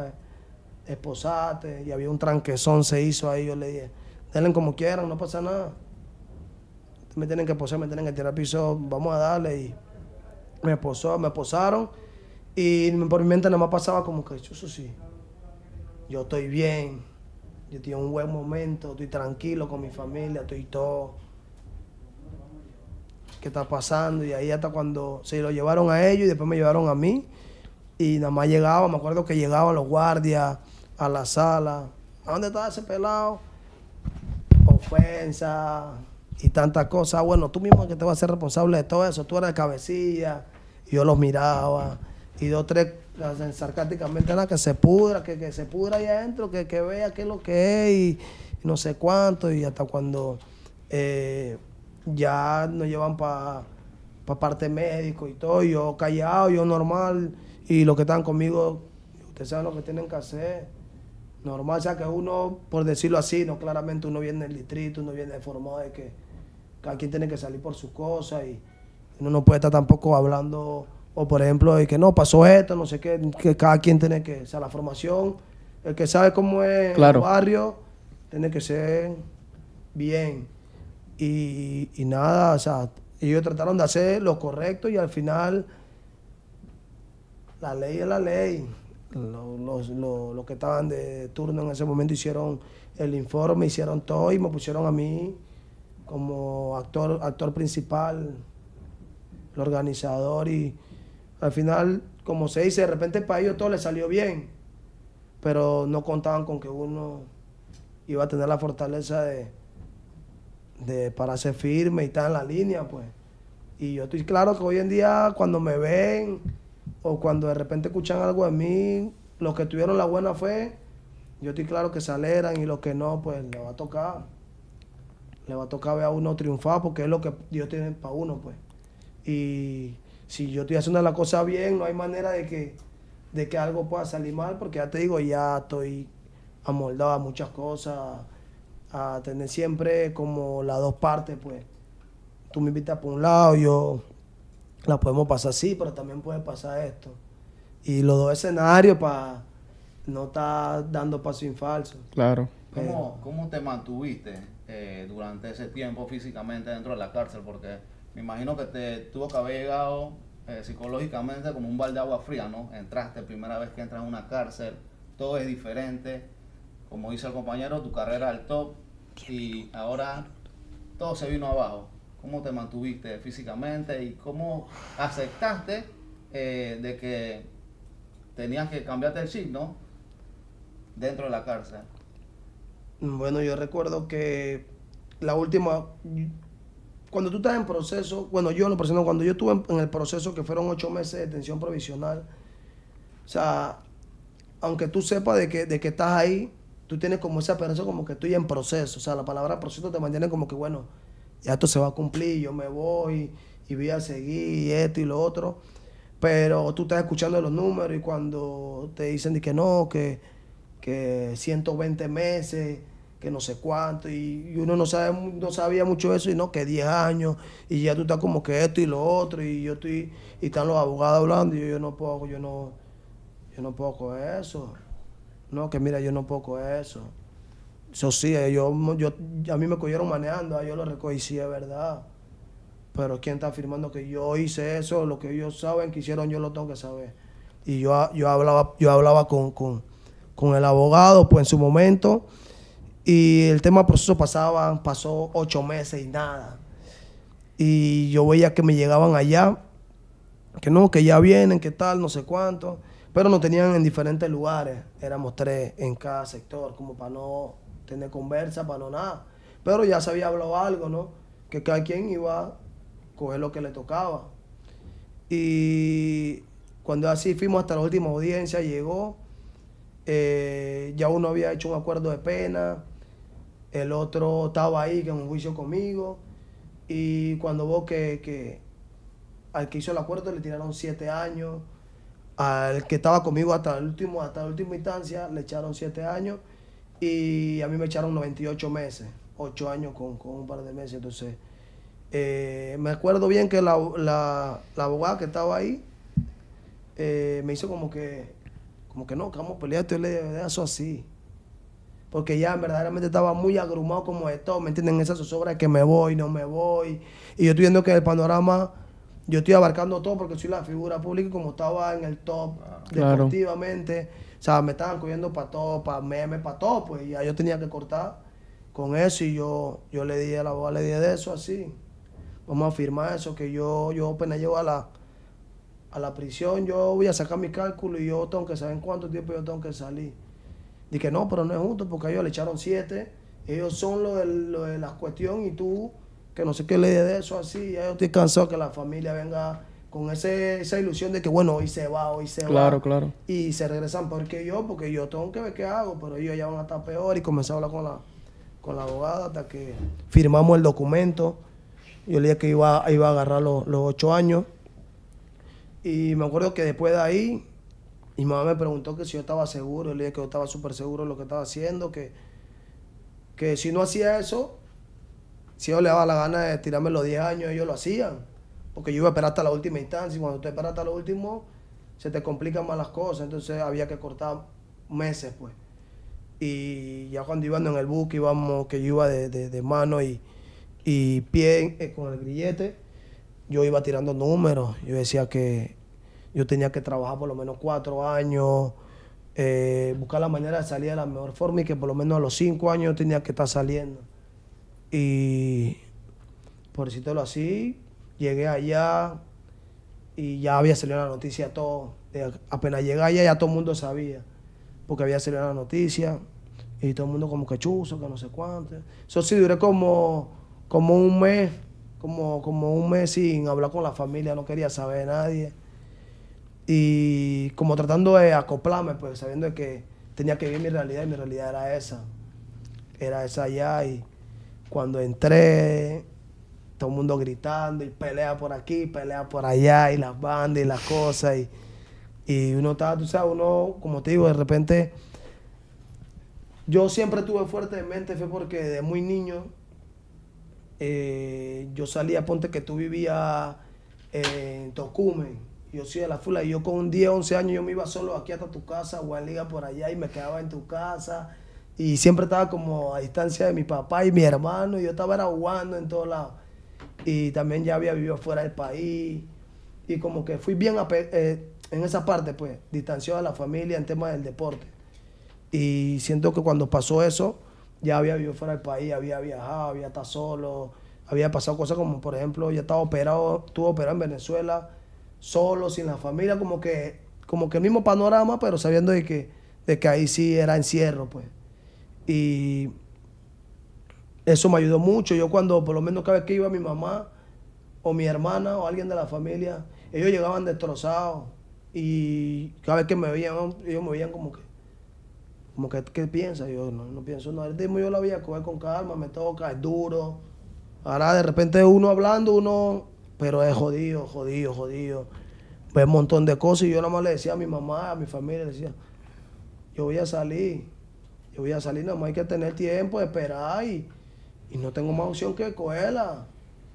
esposarte. Y había un tranquezón, se hizo ahí. Yo le dije, denle como quieran, no pasa nada. Me tienen que posar, me tienen que tirar piso, vamos a darle. Y me me posaron. Y por mi mente nada más pasaba como que, eso sí, yo estoy bien, yo tengo un buen momento, estoy tranquilo con mi familia, estoy todo. ¿qué está pasando? Y ahí hasta cuando se lo llevaron a ellos y después me llevaron a mí. Y nada más llegaba, me acuerdo que llegaban los guardias a la sala. ¿A dónde está ese pelado? Ofensa y tantas cosas. Bueno, tú mismo que te vas a ser responsable de todo eso. Tú eras el cabecilla. Yo los miraba. Y dos, tres, sarcásticamente, nada, que se pudra, que, que se pudra ahí adentro, que, que vea qué es lo que es y, y no sé cuánto. Y hasta cuando eh, ya nos llevan para pa parte médico y todo. y Yo callado, yo normal. Y los que están conmigo, ustedes saben lo que tienen que hacer. Normal, o sea que uno, por decirlo así, no claramente uno viene del distrito, uno viene formado de que cada quien tiene que salir por sus cosas y uno no puede estar tampoco hablando, o por ejemplo, de que no, pasó esto, no sé qué, que cada quien tiene que, o sea, la formación, el que sabe cómo es Claro. el barrio, tiene que ser bien. Y, y nada, o sea, ellos trataron de hacer lo correcto y al final la ley es la ley. Lo- Los, los- los que estaban de turno en ese momento hicieron el informe, hicieron todo y me pusieron a mí como actor, actor principal, el organizador y al final, como se dice, de repente para ellos todo les salió bien, pero no contaban con que uno iba a tener la fortaleza de, de pararse firme y estar en la línea, pues. Y yo estoy claro que hoy en día cuando me ven o cuando de repente escuchan algo de mí, los que tuvieron la buena fe, yo estoy claro que se y los que no, pues le va a tocar. Le va a tocar ver a uno triunfar porque es lo que Dios tiene para uno, pues. Y si yo estoy haciendo la cosa bien, no hay manera de que, de que algo pueda salir mal, porque ya te digo, ya estoy amoldado a muchas cosas, a tener siempre como las dos partes, pues. Tú me invitas por un lado, yo la podemos pasar así, pero también puede pasar esto. Y los dos escenarios para no estar dando paso en falso. Claro. ¿Cómo, cómo te mantuviste eh, durante ese tiempo físicamente dentro de la cárcel? Porque me imagino que te tuvo que haber llegado eh, psicológicamente como un balde de agua fría, ¿no? Entraste, primera vez que entras a una cárcel, todo es diferente. Como dice el compañero, tu carrera al top y ahora todo se vino abajo. ¿Cómo te mantuviste físicamente y cómo aceptaste eh, de que tenías que cambiarte el chip, ¿no? Dentro de la cárcel. Bueno, yo recuerdo que la última, cuando tú estás en proceso, bueno, yo en lo cuando yo estuve en, el proceso que fueron ocho meses de detención provisional, o sea, aunque tú sepas de que, de que estás ahí, tú tienes como esa percepción como que estoy en proceso, o sea, la palabra proceso te mantiene como que, bueno, ya esto se va a cumplir, yo me voy y voy a seguir y esto y lo otro, pero tú estás escuchando los números y cuando te dicen de que no, que, que 120 meses, que no sé cuánto, y, uno no, sabe, no sabía mucho eso, y no, que 10 años, y ya tú estás como que esto y lo otro, y yo estoy, y están los abogados hablando, y yo, no puedo, yo no, yo no puedo eso. No, que mira, yo no puedo eso. Eso sí, eh, yo, yo, a mí me cogieron manejando, ah, yo lo recogí, sí, es verdad. Pero ¿quién está afirmando que yo hice eso? Lo que ellos saben que hicieron, yo lo tengo que saber. Y yo, yo hablaba, yo hablaba con, con, con el abogado, pues en su momento, y el tema proceso pasaba, pasó ocho meses y nada. Y yo veía que me llegaban allá, que no, que ya vienen, que tal, no sé cuánto, pero nos tenían en diferentes lugares. Éramos tres en cada sector, como para no tener conversa, para no nada. Pero ya se había hablado algo, ¿no? Que cada quien iba a coger lo que le tocaba. Y cuando así fuimos hasta la última audiencia, llegó, eh, ya uno había hecho un acuerdo de pena, el otro estaba ahí que en un juicio conmigo, y cuando vos que, que al que hizo el acuerdo le tiraron siete años, al que estaba conmigo hasta el último, hasta la última instancia le echaron siete años, y a mí me echaron 98 meses, ocho años con, con un par de meses, entonces... Eh, me acuerdo bien que la, la, la abogada que estaba ahí eh, me hizo como que, como que no, que vamos a pelear, esto le "Deja eso así. Porque ya verdaderamente estaba muy agrumado como de todo, ¿me entienden? Esa zozobra de que me voy, no me voy. Y yo estoy viendo que el panorama, yo estoy abarcando todo porque soy la figura pública y como estaba en el top Claro. deportivamente, o sea, me estaban cogiendo para todo, para memes, para todo, pues ya yo tenía que cortar con eso y yo, yo le dije a la abogada, le dije de eso así. vamos a firmar eso, que yo, yo apenas llego a la, a la prisión, yo voy a sacar mi cálculo y yo tengo que saber en cuánto tiempo yo tengo que salir. Dije, no, pero no es justo porque ellos le echaron siete, ellos son lo de, lo de la cuestión y tú, que no sé qué le de eso así, ya yo estoy cansado que la familia venga con ese, esa ilusión de que bueno, hoy se va, hoy se va. Claro, claro. Y se regresan peor que yo, porque yo tengo que ver qué hago, pero ellos ya van a estar peor y comencé a hablar con la, con la abogada hasta que firmamos el documento. Yo le dije que iba, iba a agarrar los, los ocho años. Y me acuerdo que después de ahí, mi mamá me preguntó que si yo estaba seguro. Yo le dije que yo estaba súper seguro de lo que estaba haciendo, que, que si no hacía eso, si yo le daba la gana de tirarme los 10 años, ellos lo hacían. Porque yo iba a esperar hasta la última instancia y cuando tú esperas hasta lo último, se te complican más las cosas. Entonces había que cortar meses, pues. Y ya cuando iban en el bus, íbamos, que yo iba de, de- de mano y, y pie eh, con el grillete, yo iba tirando números. Yo decía que yo tenía que trabajar por lo menos cuatro años, eh, buscar la manera de salir de la mejor forma y que por lo menos a los cinco años tenía que estar saliendo. Y por decírtelo así, llegué allá y ya había salido la noticia todo. Eh, Apenas llegué allá ya todo el mundo sabía, porque había salido la noticia y todo el mundo como que chuzo, que no sé cuánto. Eso sí, duré como, como un mes, como, como un mes sin hablar con la familia, no quería saber de nadie. Y como tratando de acoplarme, pues sabiendo que tenía que vivir mi realidad y mi realidad era esa. Era esa allá y cuando entré, todo el mundo gritando y pelea por aquí, pelea por allá y las bandas y las cosas y, y uno estaba, tú sabes, uno, como te digo, de repente, yo siempre tuve fuerte en mente, fue porque de muy niño eh, yo salía, ponte que tú vivías en Tocumen, yo soy de la Fula, y yo con 10, 11 años yo me iba solo aquí hasta tu casa, a liga por allá y me quedaba en tu casa. Y siempre estaba como a distancia de mi papá y mi hermano, y yo estaba jugando en todos lados. Y también ya había vivido fuera del país, y como que fui bien eh, en esa parte, pues, distanciado de la familia en temas del deporte. Y siento que cuando pasó eso, ya había vivido fuera del país, había viajado, había estado solo, había pasado cosas como, por ejemplo, ya estaba operado, estuve operado en Venezuela, solo, sin la familia, como que, como que el mismo panorama, pero sabiendo de que, de que ahí sí era encierro, pues. Y eso me ayudó mucho. Yo cuando, por lo menos cada vez que iba mi mamá o mi hermana o alguien de la familia, ellos llegaban destrozados. Y cada vez que me veían, ellos me veían como que, como que, ¿qué piensas? Yo no, no pienso nada. El ritmo yo lo voy a coger con calma, me toca, es duro. Ahora de repente uno hablando, uno, pero es jodido, jodido, jodido. Ve un montón de cosas y yo nada más le decía a mi mamá, a mi familia, le decía, yo voy a salir, yo voy a salir, nada más hay que tener tiempo, esperar y, y no tengo más opción que cogerla.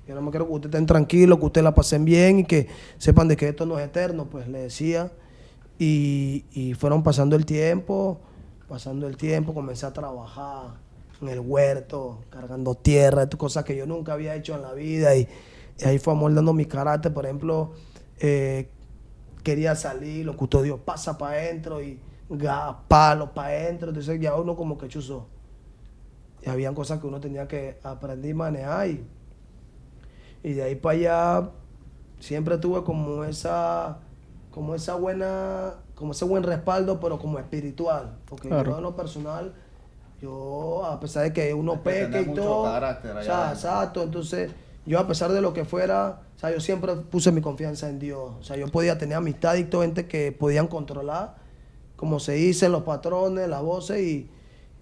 Yo nada más quiero que ustedes estén tranquilos, que ustedes la pasen bien y que sepan de que esto no es eterno, pues le decía. Y, y fueron pasando el tiempo, pasando el tiempo, comencé a trabajar en el huerto, cargando tierra, cosas que yo nunca había hecho en la vida y, y ahí fue amoldando mi carácter, por ejemplo, eh, quería salir, los custodios pasa para adentro y ga- palos para adentro, entonces ya uno como que chuzó. Y habían cosas que uno tenía que aprender y manejar y, y de ahí para allá siempre tuve como esa como esa buena como ese buen respaldo pero como espiritual porque Claro. yo en lo personal yo a pesar de que uno peque y mucho todo carácter allá o sea, exacto entonces yo a pesar de lo que fuera o sea yo siempre puse mi confianza en Dios o sea yo podía tener amistad y todo gente que podían controlar como se dicen los patrones las voces y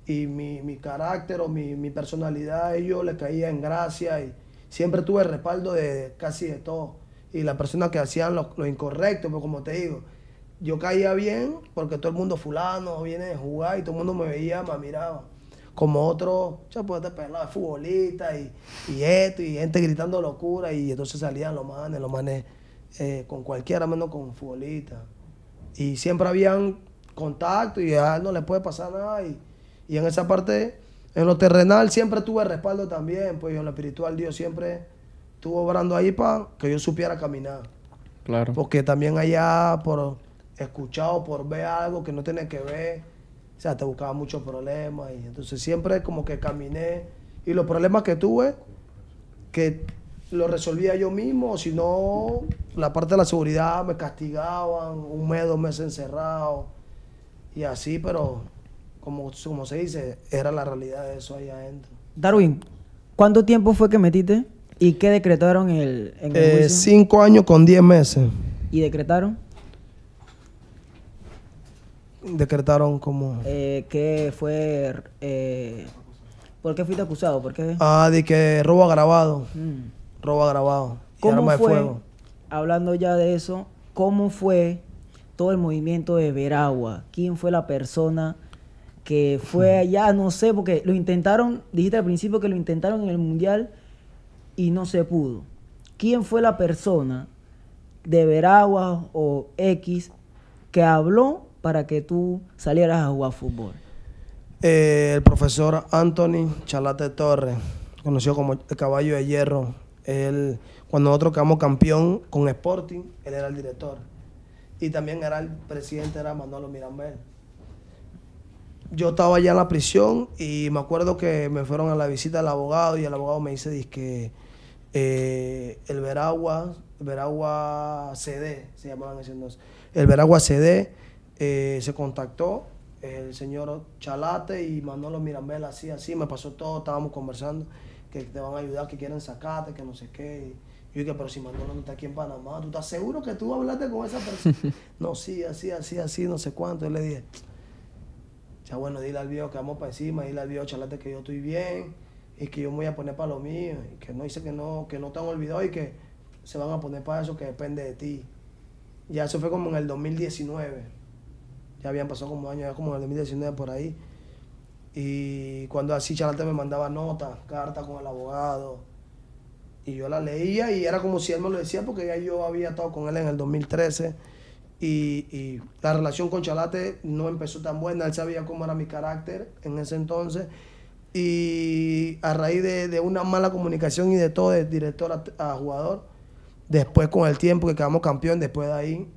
y mi, mi carácter o mi, mi personalidad ellos les caía en gracia y siempre tuve respaldo de casi de todo. Y las personas que hacían lo, incorrecto, pues como te digo, yo caía bien porque todo el mundo fulano viene a jugar y todo el mundo me veía, me miraba. Como otro, ya pues este pelado es futbolista y, y esto, y gente gritando locura, y entonces salían los manes, los manes eh, con cualquiera menos con futbolista. Y siempre habían contacto y a él no le puede pasar nada. Y, y en esa parte, en lo terrenal, siempre tuve respaldo también. Pues en lo espiritual, Dios siempre estuvo obrando ahí para que yo supiera caminar. Claro. Porque también allá, por escuchar o por ver algo que no tiene que ver, o sea, te buscaba muchos problemas. Y entonces siempre como que caminé. Y los problemas que tuve, que lo resolvía yo mismo, si no, la parte de la seguridad me castigaban, un mes, dos meses encerrado, y así, pero como, como se dice, era la realidad de eso ahí adentro. Darwin, ¿cuánto tiempo fue que metiste y qué decretaron en el, en el Eh, juicio? cinco años con diez meses. ¿Y decretaron? Decretaron como... Eh, que fue... eh, ¿Por qué fuiste acusado? ¿Por qué? Ah, de que robo agravado. Mm. Robo agravado. ¿Cómo arma de fue, fuego. hablando ya de eso, cómo fue todo el movimiento de Veragua? ¿Quién fue la persona que fue allá? No sé, porque lo intentaron, dijiste al principio que lo intentaron en el Mundial y no se pudo. ¿Quién fue la persona de Veragua o X que habló para que tú salieras a jugar fútbol? Eh, el profesor Anthony Chalate Torres, conocido como el caballo de hierro. Él, cuando nosotros quedamos campeón con Sporting, él era el director. Y también era el presidente, era Manolo Mirambel. Yo estaba allá en la prisión y me acuerdo que me fueron a la visita del abogado y el abogado me dice que el Veragua, Veragua CD, se llamaban ese entonces. El Veragua CD eh, se contactó el señor Chalate y Manolo Mirambel así, así, me pasó todo, estábamos conversando, que te van a ayudar, que quieren sacarte, que no sé qué. Y yo dije, pero si Manolo no está aquí en Panamá, ¿tú estás seguro que tú hablaste con esa persona? no, sí, así, así, así, no sé cuánto. Yo le dije, ya bueno, dile al viejo que vamos para encima, dile al viejo Chalate que yo estoy bien y que yo me voy a poner para lo mío, y que no dice que no, que no te han olvidado y que se van a poner para eso que depende de ti. Ya eso fue como en el 2019 habían pasado como años, ya como en el 2019 por ahí. Y cuando así Chalante me mandaba notas, cartas con el abogado, y yo la leía y era como si él me lo decía porque ya yo había estado con él en el 2013 y, y la relación con Chalate no empezó tan buena, él sabía cómo era mi carácter en ese entonces y a raíz de, de una mala comunicación y de todo, de director a jugador, después con el tiempo que quedamos campeón, después de ahí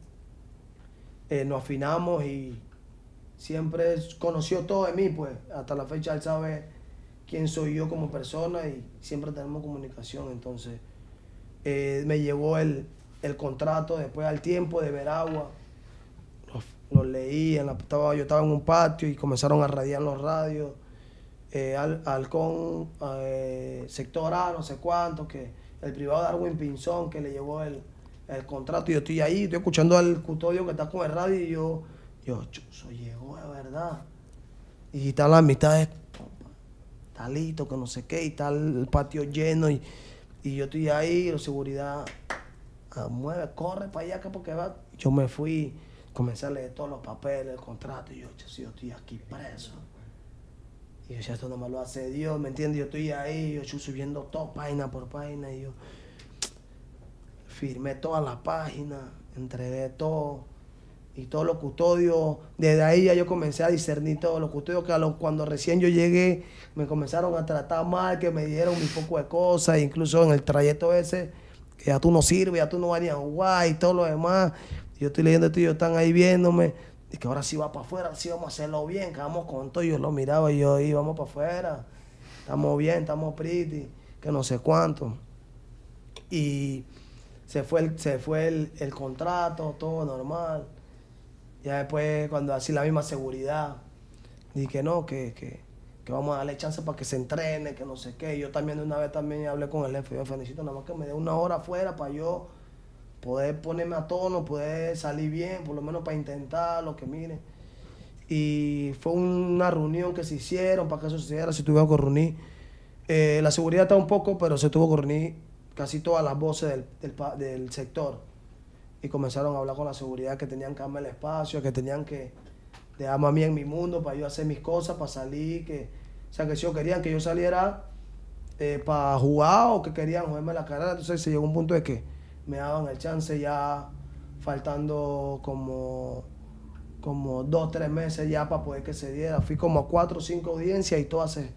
eh, nos afinamos y siempre conoció todo de mí, pues hasta la fecha él sabe quién soy yo como persona y siempre tenemos comunicación. Entonces eh, me llegó el, el, contrato después al tiempo de Veragua, lo, lo leí, en la, estaba, yo estaba en un patio y comenzaron a radiar los radios. Eh, al, Halcón, eh, sector A, no sé cuánto, que el privado Darwin Pinzón que le llevó el, el contrato, y yo estoy ahí, estoy escuchando al custodio que está con el radio y yo, yo, chuzo, llegó de verdad. Y está la mitad de talito, que no sé qué, y está el patio lleno, y, y yo estoy ahí, la seguridad ah, mueve, corre para allá, que porque va. Yo me fui, comencé a leer todos los papeles, el contrato, y yo, yo estoy aquí preso. Y yo esto no me lo hace Dios, ¿me entiendes? Yo estoy ahí, yo estoy subiendo todo, página por página, y yo firmé todas las páginas, entregué todo. Y todos los custodios, desde ahí ya yo comencé a discernir todos los custodios que a los, cuando recién yo llegué me comenzaron a tratar mal, que me dieron un poco de cosas, incluso en el trayecto ese, que ya tú no sirves, ya tú no vas ni a jugar y todo lo demás. Yo estoy leyendo esto y ellos están ahí viéndome, y que ahora sí va para afuera, sí vamos a hacerlo bien, que vamos con todo. Yo lo miraba y yo, y vamos para afuera, estamos bien, estamos pretty, que no sé cuánto. Y se fue el, se fue el, el, contrato, todo normal. Ya después, cuando así la misma seguridad, dije no, que, que, que, vamos a darle chance para que se entrene, que no sé qué. Yo también de una vez también hablé con el jefe, yo nada más que me dé una hora afuera para yo poder ponerme a tono, poder salir bien, por lo menos para intentar lo que miren. Y fue una reunión que se hicieron para que eso se hiciera, se tuvieron que reunir. Eh, la seguridad está un poco, pero se tuvo que reunir casi todas las voces del, del, sector. Y comenzaron a hablar con la seguridad que tenían que darme el espacio, que tenían que dejarme a mí en mi mundo para yo hacer mis cosas, para salir, que, o sea, que si ellos querían que yo saliera eh, para jugar o que querían jugarme la carrera, entonces se llegó un punto de que me daban el chance ya faltando como, como dos, tres meses ya para poder que se diera. Fui como a cuatro o cinco audiencias y todas se,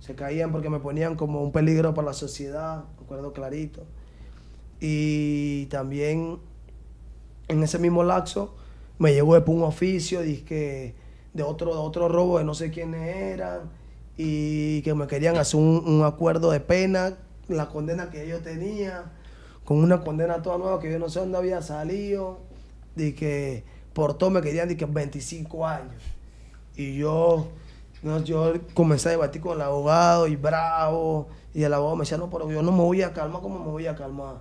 se caían porque me ponían como un peligro para la sociedad, me acuerdo clarito. Y también en ese mismo laxo me llegó un oficio de, otro, de otro robo de no sé quiénes eran y que me querían hacer un, acuerdo de pena, la condena que yo tenía, con una condena toda nueva que yo no sé dónde había salido, que por todo me querían que 25 años. Y yo, no, yo comencé a debatir con el abogado y bravo, y el abogado me decía, no, pero yo no me voy a calmar como me voy a calmar.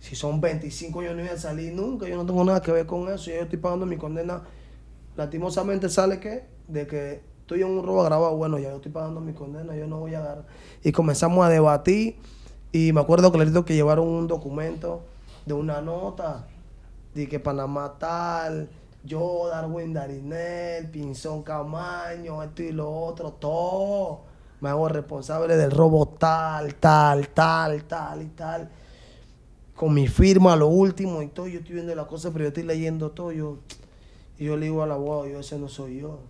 Si son 25 yo no voy a salir nunca, yo no tengo nada que ver con eso, yo estoy pagando mi condena. Lastimosamente sale que, de que estoy en un robo agravado, bueno, ya yo estoy pagando mi condena, yo no voy a dar. Y comenzamos a debatir y me acuerdo clarito que llevaron un documento de una nota de que Panamá tal, yo, Darwin Darinel, Pinzón Camaño, esto y lo otro, todo. Me hago responsable del robo tal, tal, tal, tal y tal. Con mi firma, lo último y todo. Yo estoy viendo las cosas, pero yo estoy leyendo todo. Yo, y yo le digo al abogado, yo ese no soy yo.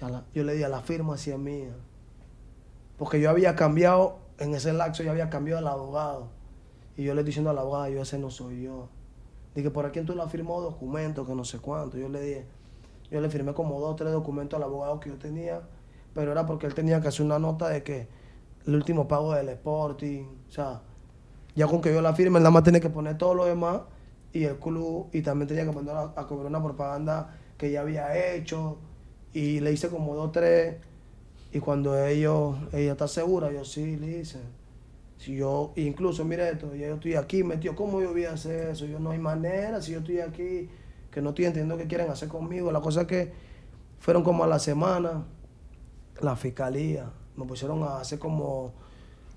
La- yo le di a la firma hacia mía. Porque yo había cambiado, en ese lapso yo había cambiado al abogado. Y yo le estoy diciendo al abogado, yo ese no soy yo. Dije, ¿por aquí tú le has firmado documentos que no sé cuánto? Yo le dije, yo le firmé como dos o tres documentos al abogado que yo tenía, pero era porque él tenía que hacer una nota de que el último pago del Sporting, o sea, ya con que yo la firme, él nada más tenía que poner todo lo demás y el club, y también tenía que mandar a, cobrar una propaganda que ya había hecho, y le hice como dos tres, y cuando ellos, ella está segura, yo sí, le hice. Si yo, incluso, mire esto, yo estoy aquí metido, ¿cómo yo voy a hacer eso? Yo no hay manera, si yo estoy aquí, que no estoy entendiendo qué quieren hacer conmigo. La cosa es que fueron como a la semana, la fiscalía, me pusieron a hacer como,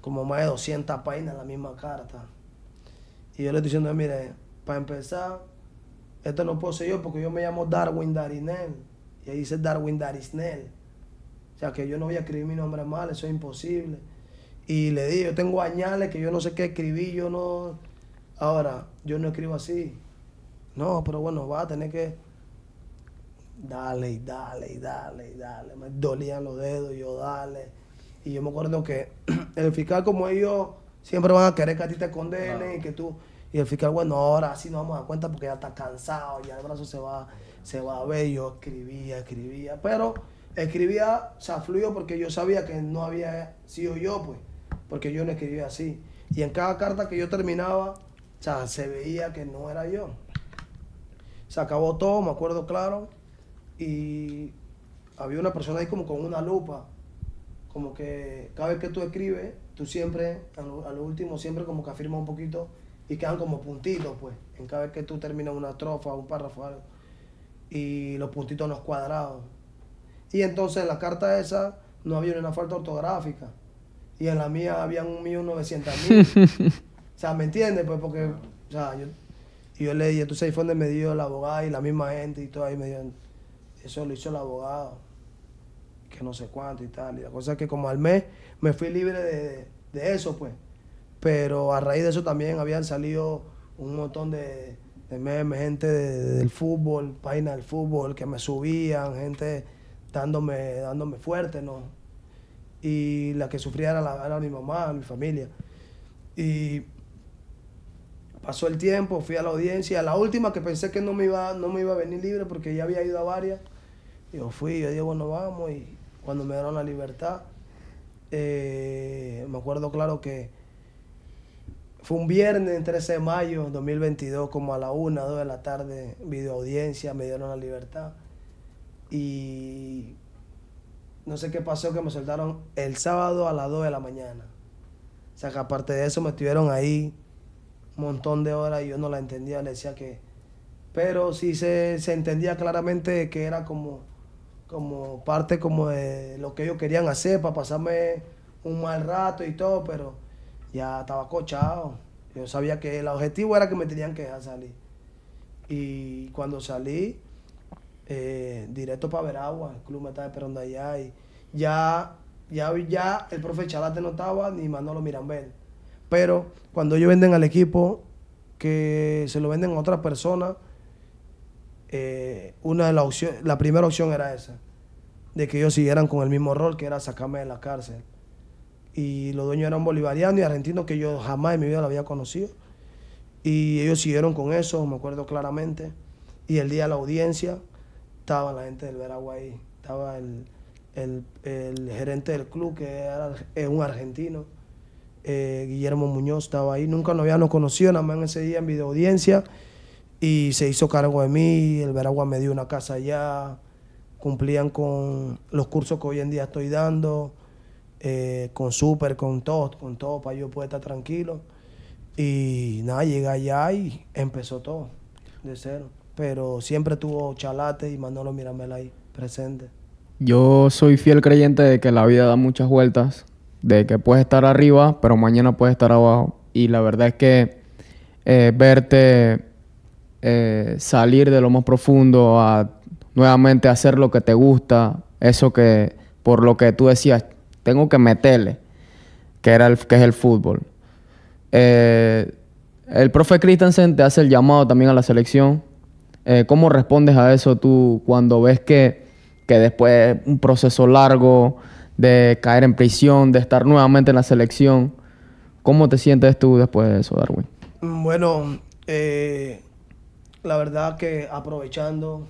como más de 200 páginas la misma carta. Y yo le estoy diciendo, mire, para empezar, esto no puedo yo porque yo me llamo Darwin Darinel. Y ahí dice Darwin Darisnel. O sea, que yo no voy a escribir mi nombre mal, eso es imposible. Y le dije, yo tengo añales que yo no sé qué escribí, yo no... Ahora, yo no escribo así. No, pero bueno, va a tener que... Dale y dale y dale y dale. Me dolían los dedos, yo dale. Y yo me acuerdo que el fiscal, como ellos siempre van a querer que a ti te condenen y que tú... Y el fiscal, bueno, ahora sí nos vamos a dar cuenta porque ya está cansado, ya el brazo se va, se va a ver. Y yo escribía, escribía. Pero escribía, o sea, fluido porque yo sabía que no había sido yo, pues. Porque yo no escribía así. Y en cada carta que yo terminaba, o sea, se veía que no era yo. Se acabó todo, me acuerdo claro. Y había una persona ahí como con una lupa. Como que cada vez que tú escribes, tú siempre, a lo, a lo último, siempre como que afirmas un poquito y quedan como puntitos, pues. En cada vez que tú terminas una estrofa, un párrafo, algo. Y los puntitos no es cuadrados. Y entonces en la carta esa no había ni una falta ortográfica. Y en la mía habían un millón novecientos mil. o sea, ¿me entiendes? Pues porque, o sea, yo, y yo le dije, entonces ahí fue donde me dio el abogado y la misma gente y todo ahí me dio, eso lo hizo el abogado, que no sé cuánto y tal. Y la cosa es que como al mes me fui libre de, de eso, pues. Pero a raíz de eso también habían salido un montón de, de memes, gente de- del fútbol, páginas del fútbol que me subían, gente dándome, dándome fuerte, ¿no? Y la que sufría era, la, era mi mamá, mi familia. Y pasó el tiempo, fui a la audiencia, la última que pensé que no me iba, no me iba a venir libre porque ya había ido a varias. Yo fui, yo dije, bueno, vamos, y cuando me dieron la libertad, eh, me acuerdo claro que fue un viernes, 13 de mayo 2022, como a la 1, 2 de la tarde, video audiencia, me dieron la libertad. Y no sé qué pasó, que me soltaron el sábado a las 2 de la mañana. O sea, que aparte de eso me estuvieron ahí montón de horas y yo no la entendía, le decía que... Pero sí se, se entendía claramente que era como, como parte como de lo que ellos querían hacer para pasarme un mal rato y todo, pero ya estaba cochado. Yo sabía que el objetivo era que me tenían que dejar salir. Y cuando salí, eh, directo para Veragua, el club me estaba esperando allá y ya, ya, ya el profe Chalate no estaba ni Manolo Mirambel. Pero cuando ellos venden al equipo, que se lo venden a otra persona, eh, una de las opciones, la primera opción era esa, de que ellos siguieran con el mismo rol que era sacarme de la cárcel. Y los dueños eran bolivarianos y argentinos que yo jamás en mi vida lo había conocido. Y ellos siguieron con eso, me acuerdo claramente. Y el día de la audiencia estaba la gente del Veragua ahí. Estaba el, el- el gerente del club, que era es un argentino. Eh, Guillermo Muñoz estaba ahí. Nunca nos habíamos conocido, nada más en ese día en video audiencia. Y se hizo cargo de mí. El Veragua me dio una casa allá. Cumplían con los cursos que hoy en día estoy dando. eh, con súper, con todo, con todo, para yo poder estar tranquilo. Y nada, llegué allá y empezó todo, de cero. Pero siempre tuvo Chalate y Manolo Miramel ahí, presente. Yo soy fiel creyente de que la vida da muchas vueltas, de que puedes estar arriba, pero mañana puedes estar abajo. Y la verdad es que eh, verte eh, salir de lo más profundo a nuevamente hacer lo que te gusta, eso que por lo que tú decías, tengo que meterle, que era el, que es el fútbol. Eh, el profe Christensen te hace el llamado también a la selección. ¿Cómo respondes a eso tú cuando ves que, que después de un proceso largo de caer en prisión, de estar nuevamente en la selección, ¿cómo te sientes tú después de eso, Darwin? Mm, Bueno, eh, la verdad que aprovechando,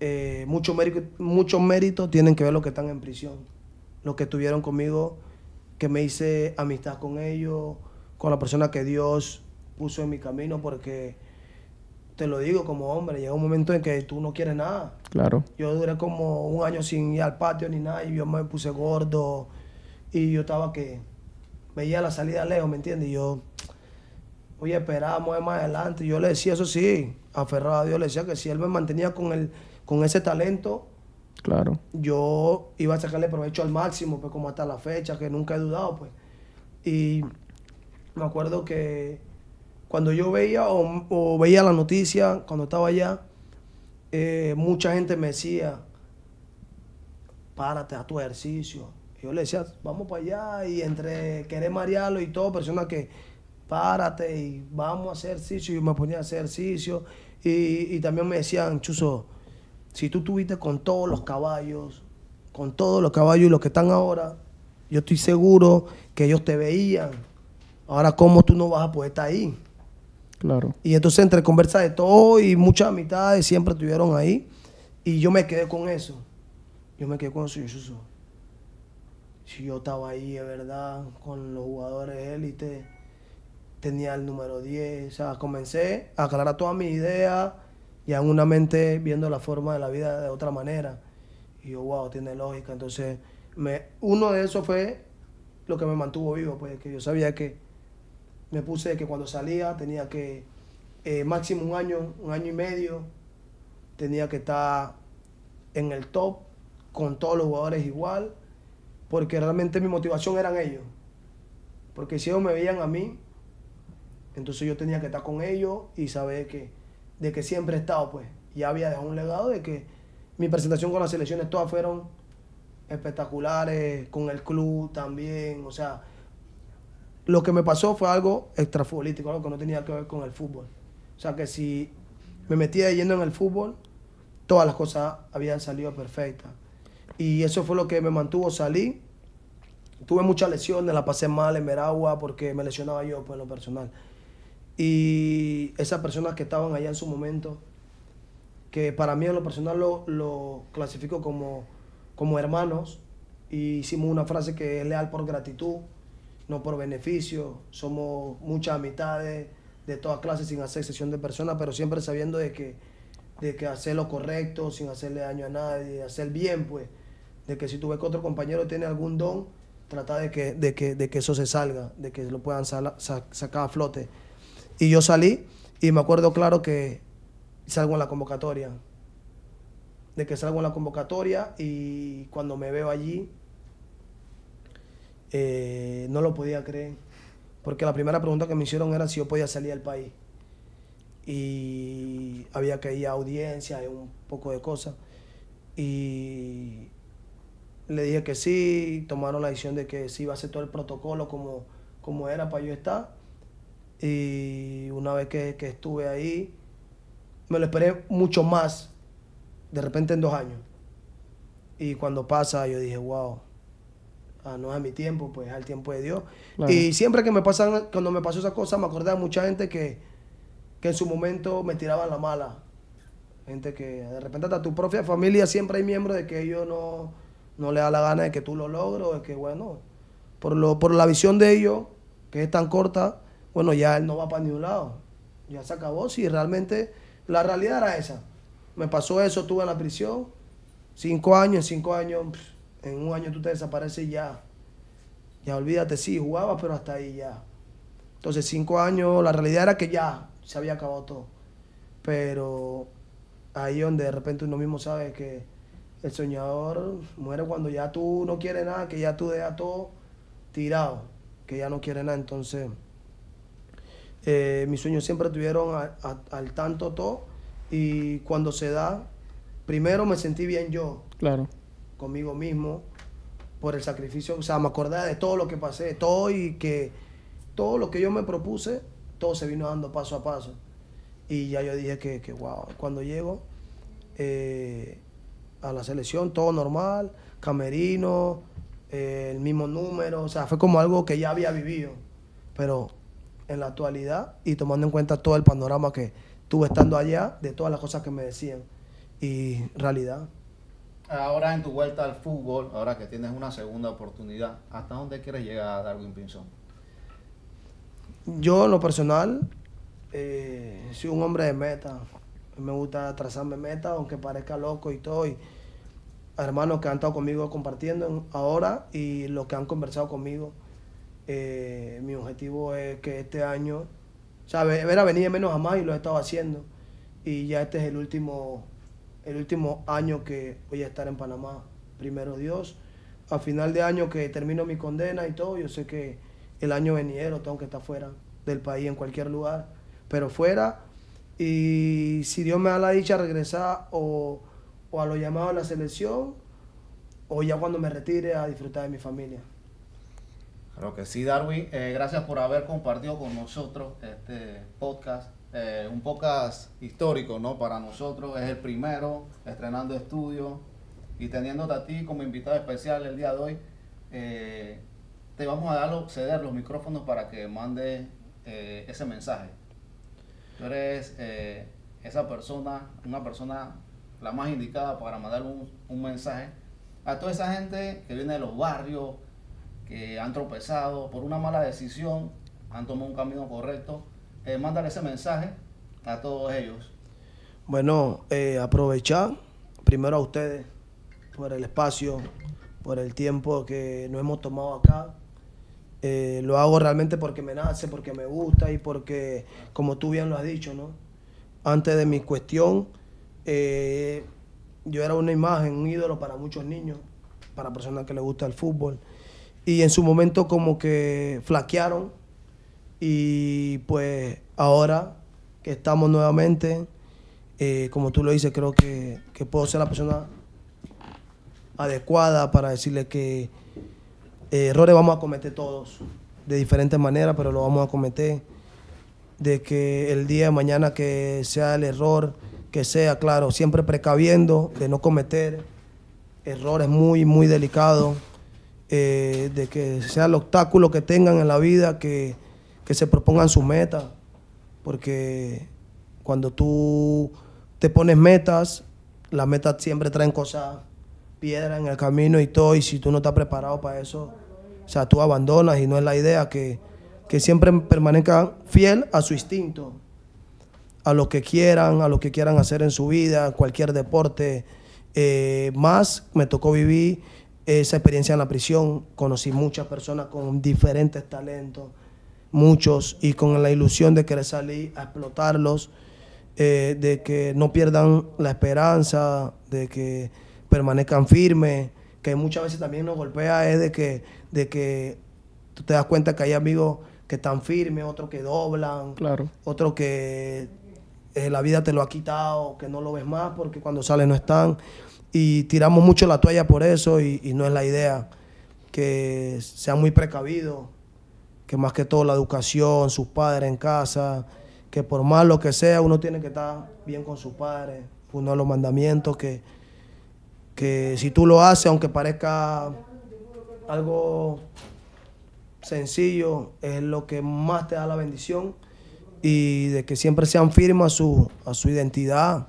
eh, mucho mérito, mucho mérito tienen que ver los que están en prisión. Los que estuvieron conmigo, que me hice amistad con ellos, con la persona que Dios puso en mi camino, porque te lo digo como hombre, llega un momento en que tú no quieres nada. Claro, Yo duré como un año sin ir al patio ni nada y yo me puse gordo y yo estaba que veía la salida lejos, ¿me entiendes? Y yo, oye, esperamos más adelante. Y yo le decía eso sí, aferrado a Dios, le decía que si él me mantenía con, el, con ese talento, claro. yo iba a sacarle provecho al máximo, pues como hasta la fecha, que nunca he dudado, pues. Y me acuerdo que cuando yo veía o, veía la noticia, cuando estaba allá, eh, mucha gente me decía, párate a tu ejercicio. Yo le decía, vamos para allá, y entre querer marearlo y todo, personas que, párate y vamos a hacer ejercicio, y yo me ponía a hacer ejercicio, y, y también me decían, Chuzo, si tú tuviste con todos los caballos, con todos los caballos y los que están ahora, yo estoy seguro que ellos te veían. Ahora, ¿cómo tú no vas a poder estar ahí? Claro. Y entonces entre conversa de todo y muchas amistades siempre estuvieron ahí. Y yo me quedé con eso. Yo me quedé con eso. y yo, "Suso, Si yo estaba ahí, de verdad, con los jugadores élite, tenía el número 10. O sea, comencé a aclarar toda mi idea ya en una mente viendo la forma de la vida de otra manera. Y yo, wow, tiene lógica. Entonces, me, uno de esos fue lo que me mantuvo vivo, pues que yo sabía que me puse que cuando salía tenía que, eh, máximo un año, un año y medio, tenía que estar en el top con todos los jugadores igual, porque realmente mi motivación eran ellos. Porque si ellos me veían a mí, entonces yo tenía que estar con ellos y saber que, de que siempre he estado, pues, ya había dejado un legado de que mi presentación con las selecciones todas fueron espectaculares, con el club también, o sea, lo que me pasó fue algo extrafutbolístico, algo que no tenía que ver con el fútbol. O sea que si me metía yendo en el fútbol, todas las cosas habían salido perfectas. Y eso fue lo que me mantuvo salir. Tuve muchas lesiones, la pasé mal en Meragua porque me lesionaba yo pues, en lo personal. Y esas personas que estaban allá en su momento, que para mí en lo personal lo, lo clasifico como, como hermanos, y hicimos una frase que es leal por gratitud, no por beneficio. Somos muchas amistades de todas clases sin hacer excepción de personas, pero siempre sabiendo de que, de que hacer lo correcto, sin hacerle daño a nadie, hacer bien, pues. De que si tú ves que otro compañero tiene algún don, trata de que, de que, de que eso se salga, de que lo puedan sacar a flote. Y yo salí y me acuerdo claro que salgo en la convocatoria. De que salgo en la convocatoria y cuando me veo allí, eh, no lo podía creer. Porque la primera pregunta que me hicieron era si yo podía salir del país. Y había que ir a audiencia y un poco de cosas. Y le dije que sí, tomaron la decisión de que sí iba a hacer todo el protocolo como, como era para yo estar. Y una vez que, que estuve ahí, me lo esperé mucho más, de repente en dos años. Y cuando pasa, yo dije, wow, ah, no es mi tiempo, pues es el tiempo de Dios. Claro. Y siempre que me pasan, cuando me pasó esa cosa, me acordé de mucha gente que, que en su momento me tiraban la mala. Gente que de repente hasta tu propia familia siempre hay miembros de que ellos no, no le da la gana de que tú lo logres, de que bueno, por, lo, por la visión de ellos, que es tan corta, bueno, ya él no va para ningún lado. Ya se acabó. Si realmente la realidad era esa. Me pasó eso, estuve en la prisión. Cinco años, en cinco años, pff, en un año tú te desapareces ya. Ya olvídate, sí, jugaba, pero hasta ahí ya. Entonces, cinco años, la realidad era que ya se había acabado todo. Pero ahí donde de repente uno mismo sabe que el soñador muere cuando ya tú no quieres nada, que ya tú dejas todo tirado, que ya no quiere nada. Entonces, eh, mis sueños siempre estuvieron a- al tanto todo y cuando se da, primero me sentí bien yo, Claro. Conmigo mismo, por el sacrificio, o sea, me acordé de todo lo que pasé, todo y que todo lo que yo me propuse, todo se vino dando paso a paso. Y ya yo dije que, que wow, cuando llego eh, a la selección, todo normal, camerino, eh, el mismo número, o sea, fue como algo que ya había vivido, pero en la actualidad y tomando en cuenta todo el panorama que tuve estando allá, de todas las cosas que me decían, y realidad. Ahora en tu vuelta al fútbol, ahora que tienes una segunda oportunidad, ¿hasta dónde quieres llegar, Darwin Pinzón? Yo, en lo personal, eh, soy un hombre de meta. Me gusta trazarme metas, aunque parezca loco y todo. Y hermanos que han estado conmigo compartiendo en- ahora y los que han conversado conmigo. eh, mi objetivo es que este año, o sea, ve- era venir menos a más y lo he estado haciendo. Y ya este es el último, el último año que voy a estar en Panamá. Primero Dios. A final de año que termino mi condena y todo, yo sé que el año venidero tengo que estar fuera del país, en cualquier lugar, pero fuera. Y si Dios me da la dicha regresar o, o a lo llamado a la selección, o ya cuando me retire a disfrutar de mi familia. Claro que sí, Darwin. Eh, gracias por haber compartido con nosotros este podcast. Eh, un podcast histórico, ¿no? Para nosotros es el primero, estrenando estudio y teniéndote a ti como invitado especial el día de hoy. eh, te vamos a dar ceder los micrófonos para que mande eh, ese mensaje. Tú eres eh, esa persona, una persona la más indicada para mandar un, un mensaje a toda esa gente que viene de los barrios, que han tropezado por una mala decisión, han tomado un camino correcto. Eh, mándale ese mensaje a todos ellos. Bueno, eh, aprovechar primero a ustedes por el espacio, por el tiempo que nos hemos tomado acá. Eh, lo hago realmente porque me nace, porque me gusta y porque, como tú bien lo has dicho, ¿no? Antes de mi cuestión, eh, yo era una imagen, un ídolo para muchos niños, para personas que les gusta el fútbol. Y en su momento como que flaquearon y pues ahora que estamos nuevamente, eh, como tú lo dices, creo que, que puedo ser la persona adecuada para decirle que eh, errores vamos a cometer todos, de diferentes maneras, pero lo vamos a cometer. De que el día de mañana que sea el error, que sea, claro, siempre precaviendo de no cometer errores muy, muy delicados, eh, de que sea el obstáculo que tengan en la vida, que, que se propongan sus metas, porque cuando tú te pones metas, las metas siempre traen cosas, piedras en el camino y todo, y si tú no estás preparado para eso, o sea, tú abandonas y no es la idea que, que siempre permanezcan fiel a su instinto, a lo que quieran, a lo que quieran hacer en su vida, cualquier deporte. Eh, más me tocó vivir esa experiencia en la prisión, conocí muchas personas con diferentes talentos, muchos, y con la ilusión de querer salir a explotarlos, eh, de que no pierdan la esperanza, de que permanezcan firmes, que muchas veces también nos golpea es de que, de que tú te das cuenta que hay amigos que están firmes, otros que doblan, Claro. otros que eh, la vida te lo ha quitado, que no lo ves más porque cuando sale no están. Y tiramos mucho la toalla por eso y, y no es la idea. Que sean muy precavidos, que más que todo la educación, sus padres en casa, que por más lo que sea, uno tiene que estar bien con sus padres. Uno de los mandamientos que, que si tú lo haces, aunque parezca algo sencillo, es lo que más te da la bendición y de que siempre sean firmes a su, a su identidad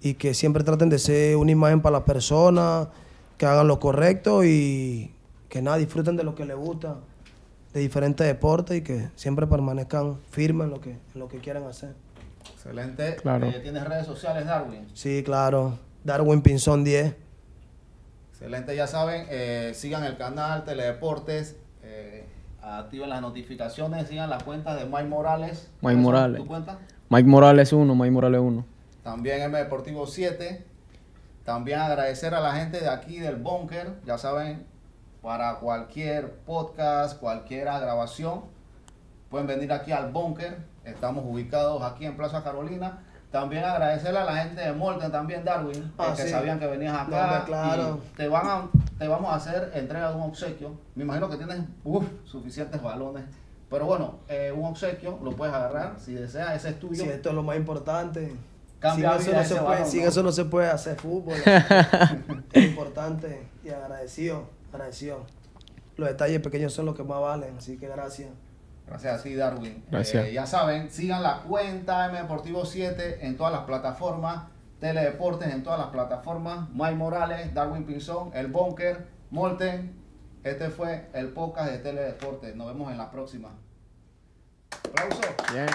y que siempre traten de ser una imagen para las personas, que hagan lo correcto y que nada, disfruten de lo que les gusta, de diferentes deportes y que siempre permanezcan firmes en lo que, en lo que quieran hacer. Excelente. Claro. Eh, ¿Tienes redes sociales, Darwin? Sí, claro. Darwin Pinzón 10. Excelente, ya saben, eh, sigan el canal Teledeportes, eh, activen las notificaciones, sigan las cuentas de Mike Morales. Mike ¿Cuáles son Morales. ¿Tu cuenta? Mike Morales 1, Mike Morales 1. También M Deportivo 7. También agradecer a la gente de aquí del Bunker, ya saben, para cualquier podcast, cualquier grabación, pueden venir aquí al Bunker. Estamos ubicados aquí en Plaza Carolina. También agradecerle a la gente de Molten, también Darwin, Ah, que sí. sabían que venías acá. No, claro. y te, van a, te vamos a hacer entrega de un obsequio. Me imagino que tienes uf, suficientes balones. Pero bueno, eh, un obsequio lo puedes agarrar si deseas, ese es tuyo. Sí, esto es lo más importante. Cambia sin eso, no se puede, balón, sin ¿no? eso no se puede hacer fútbol. es importante y agradecido, agradecido. Los detalles pequeños son los que más valen, así que gracias. Gracias a ti, Darwin. Gracias. Eh, ya saben, sigan la cuenta M Deportivo 7 en todas las plataformas, Teledeportes en todas las plataformas, Mike Morales, Darwin Pinzón, El Bunker, Molten. Este fue el podcast de Teledeportes. Nos vemos en la próxima. Aplauso. Bien.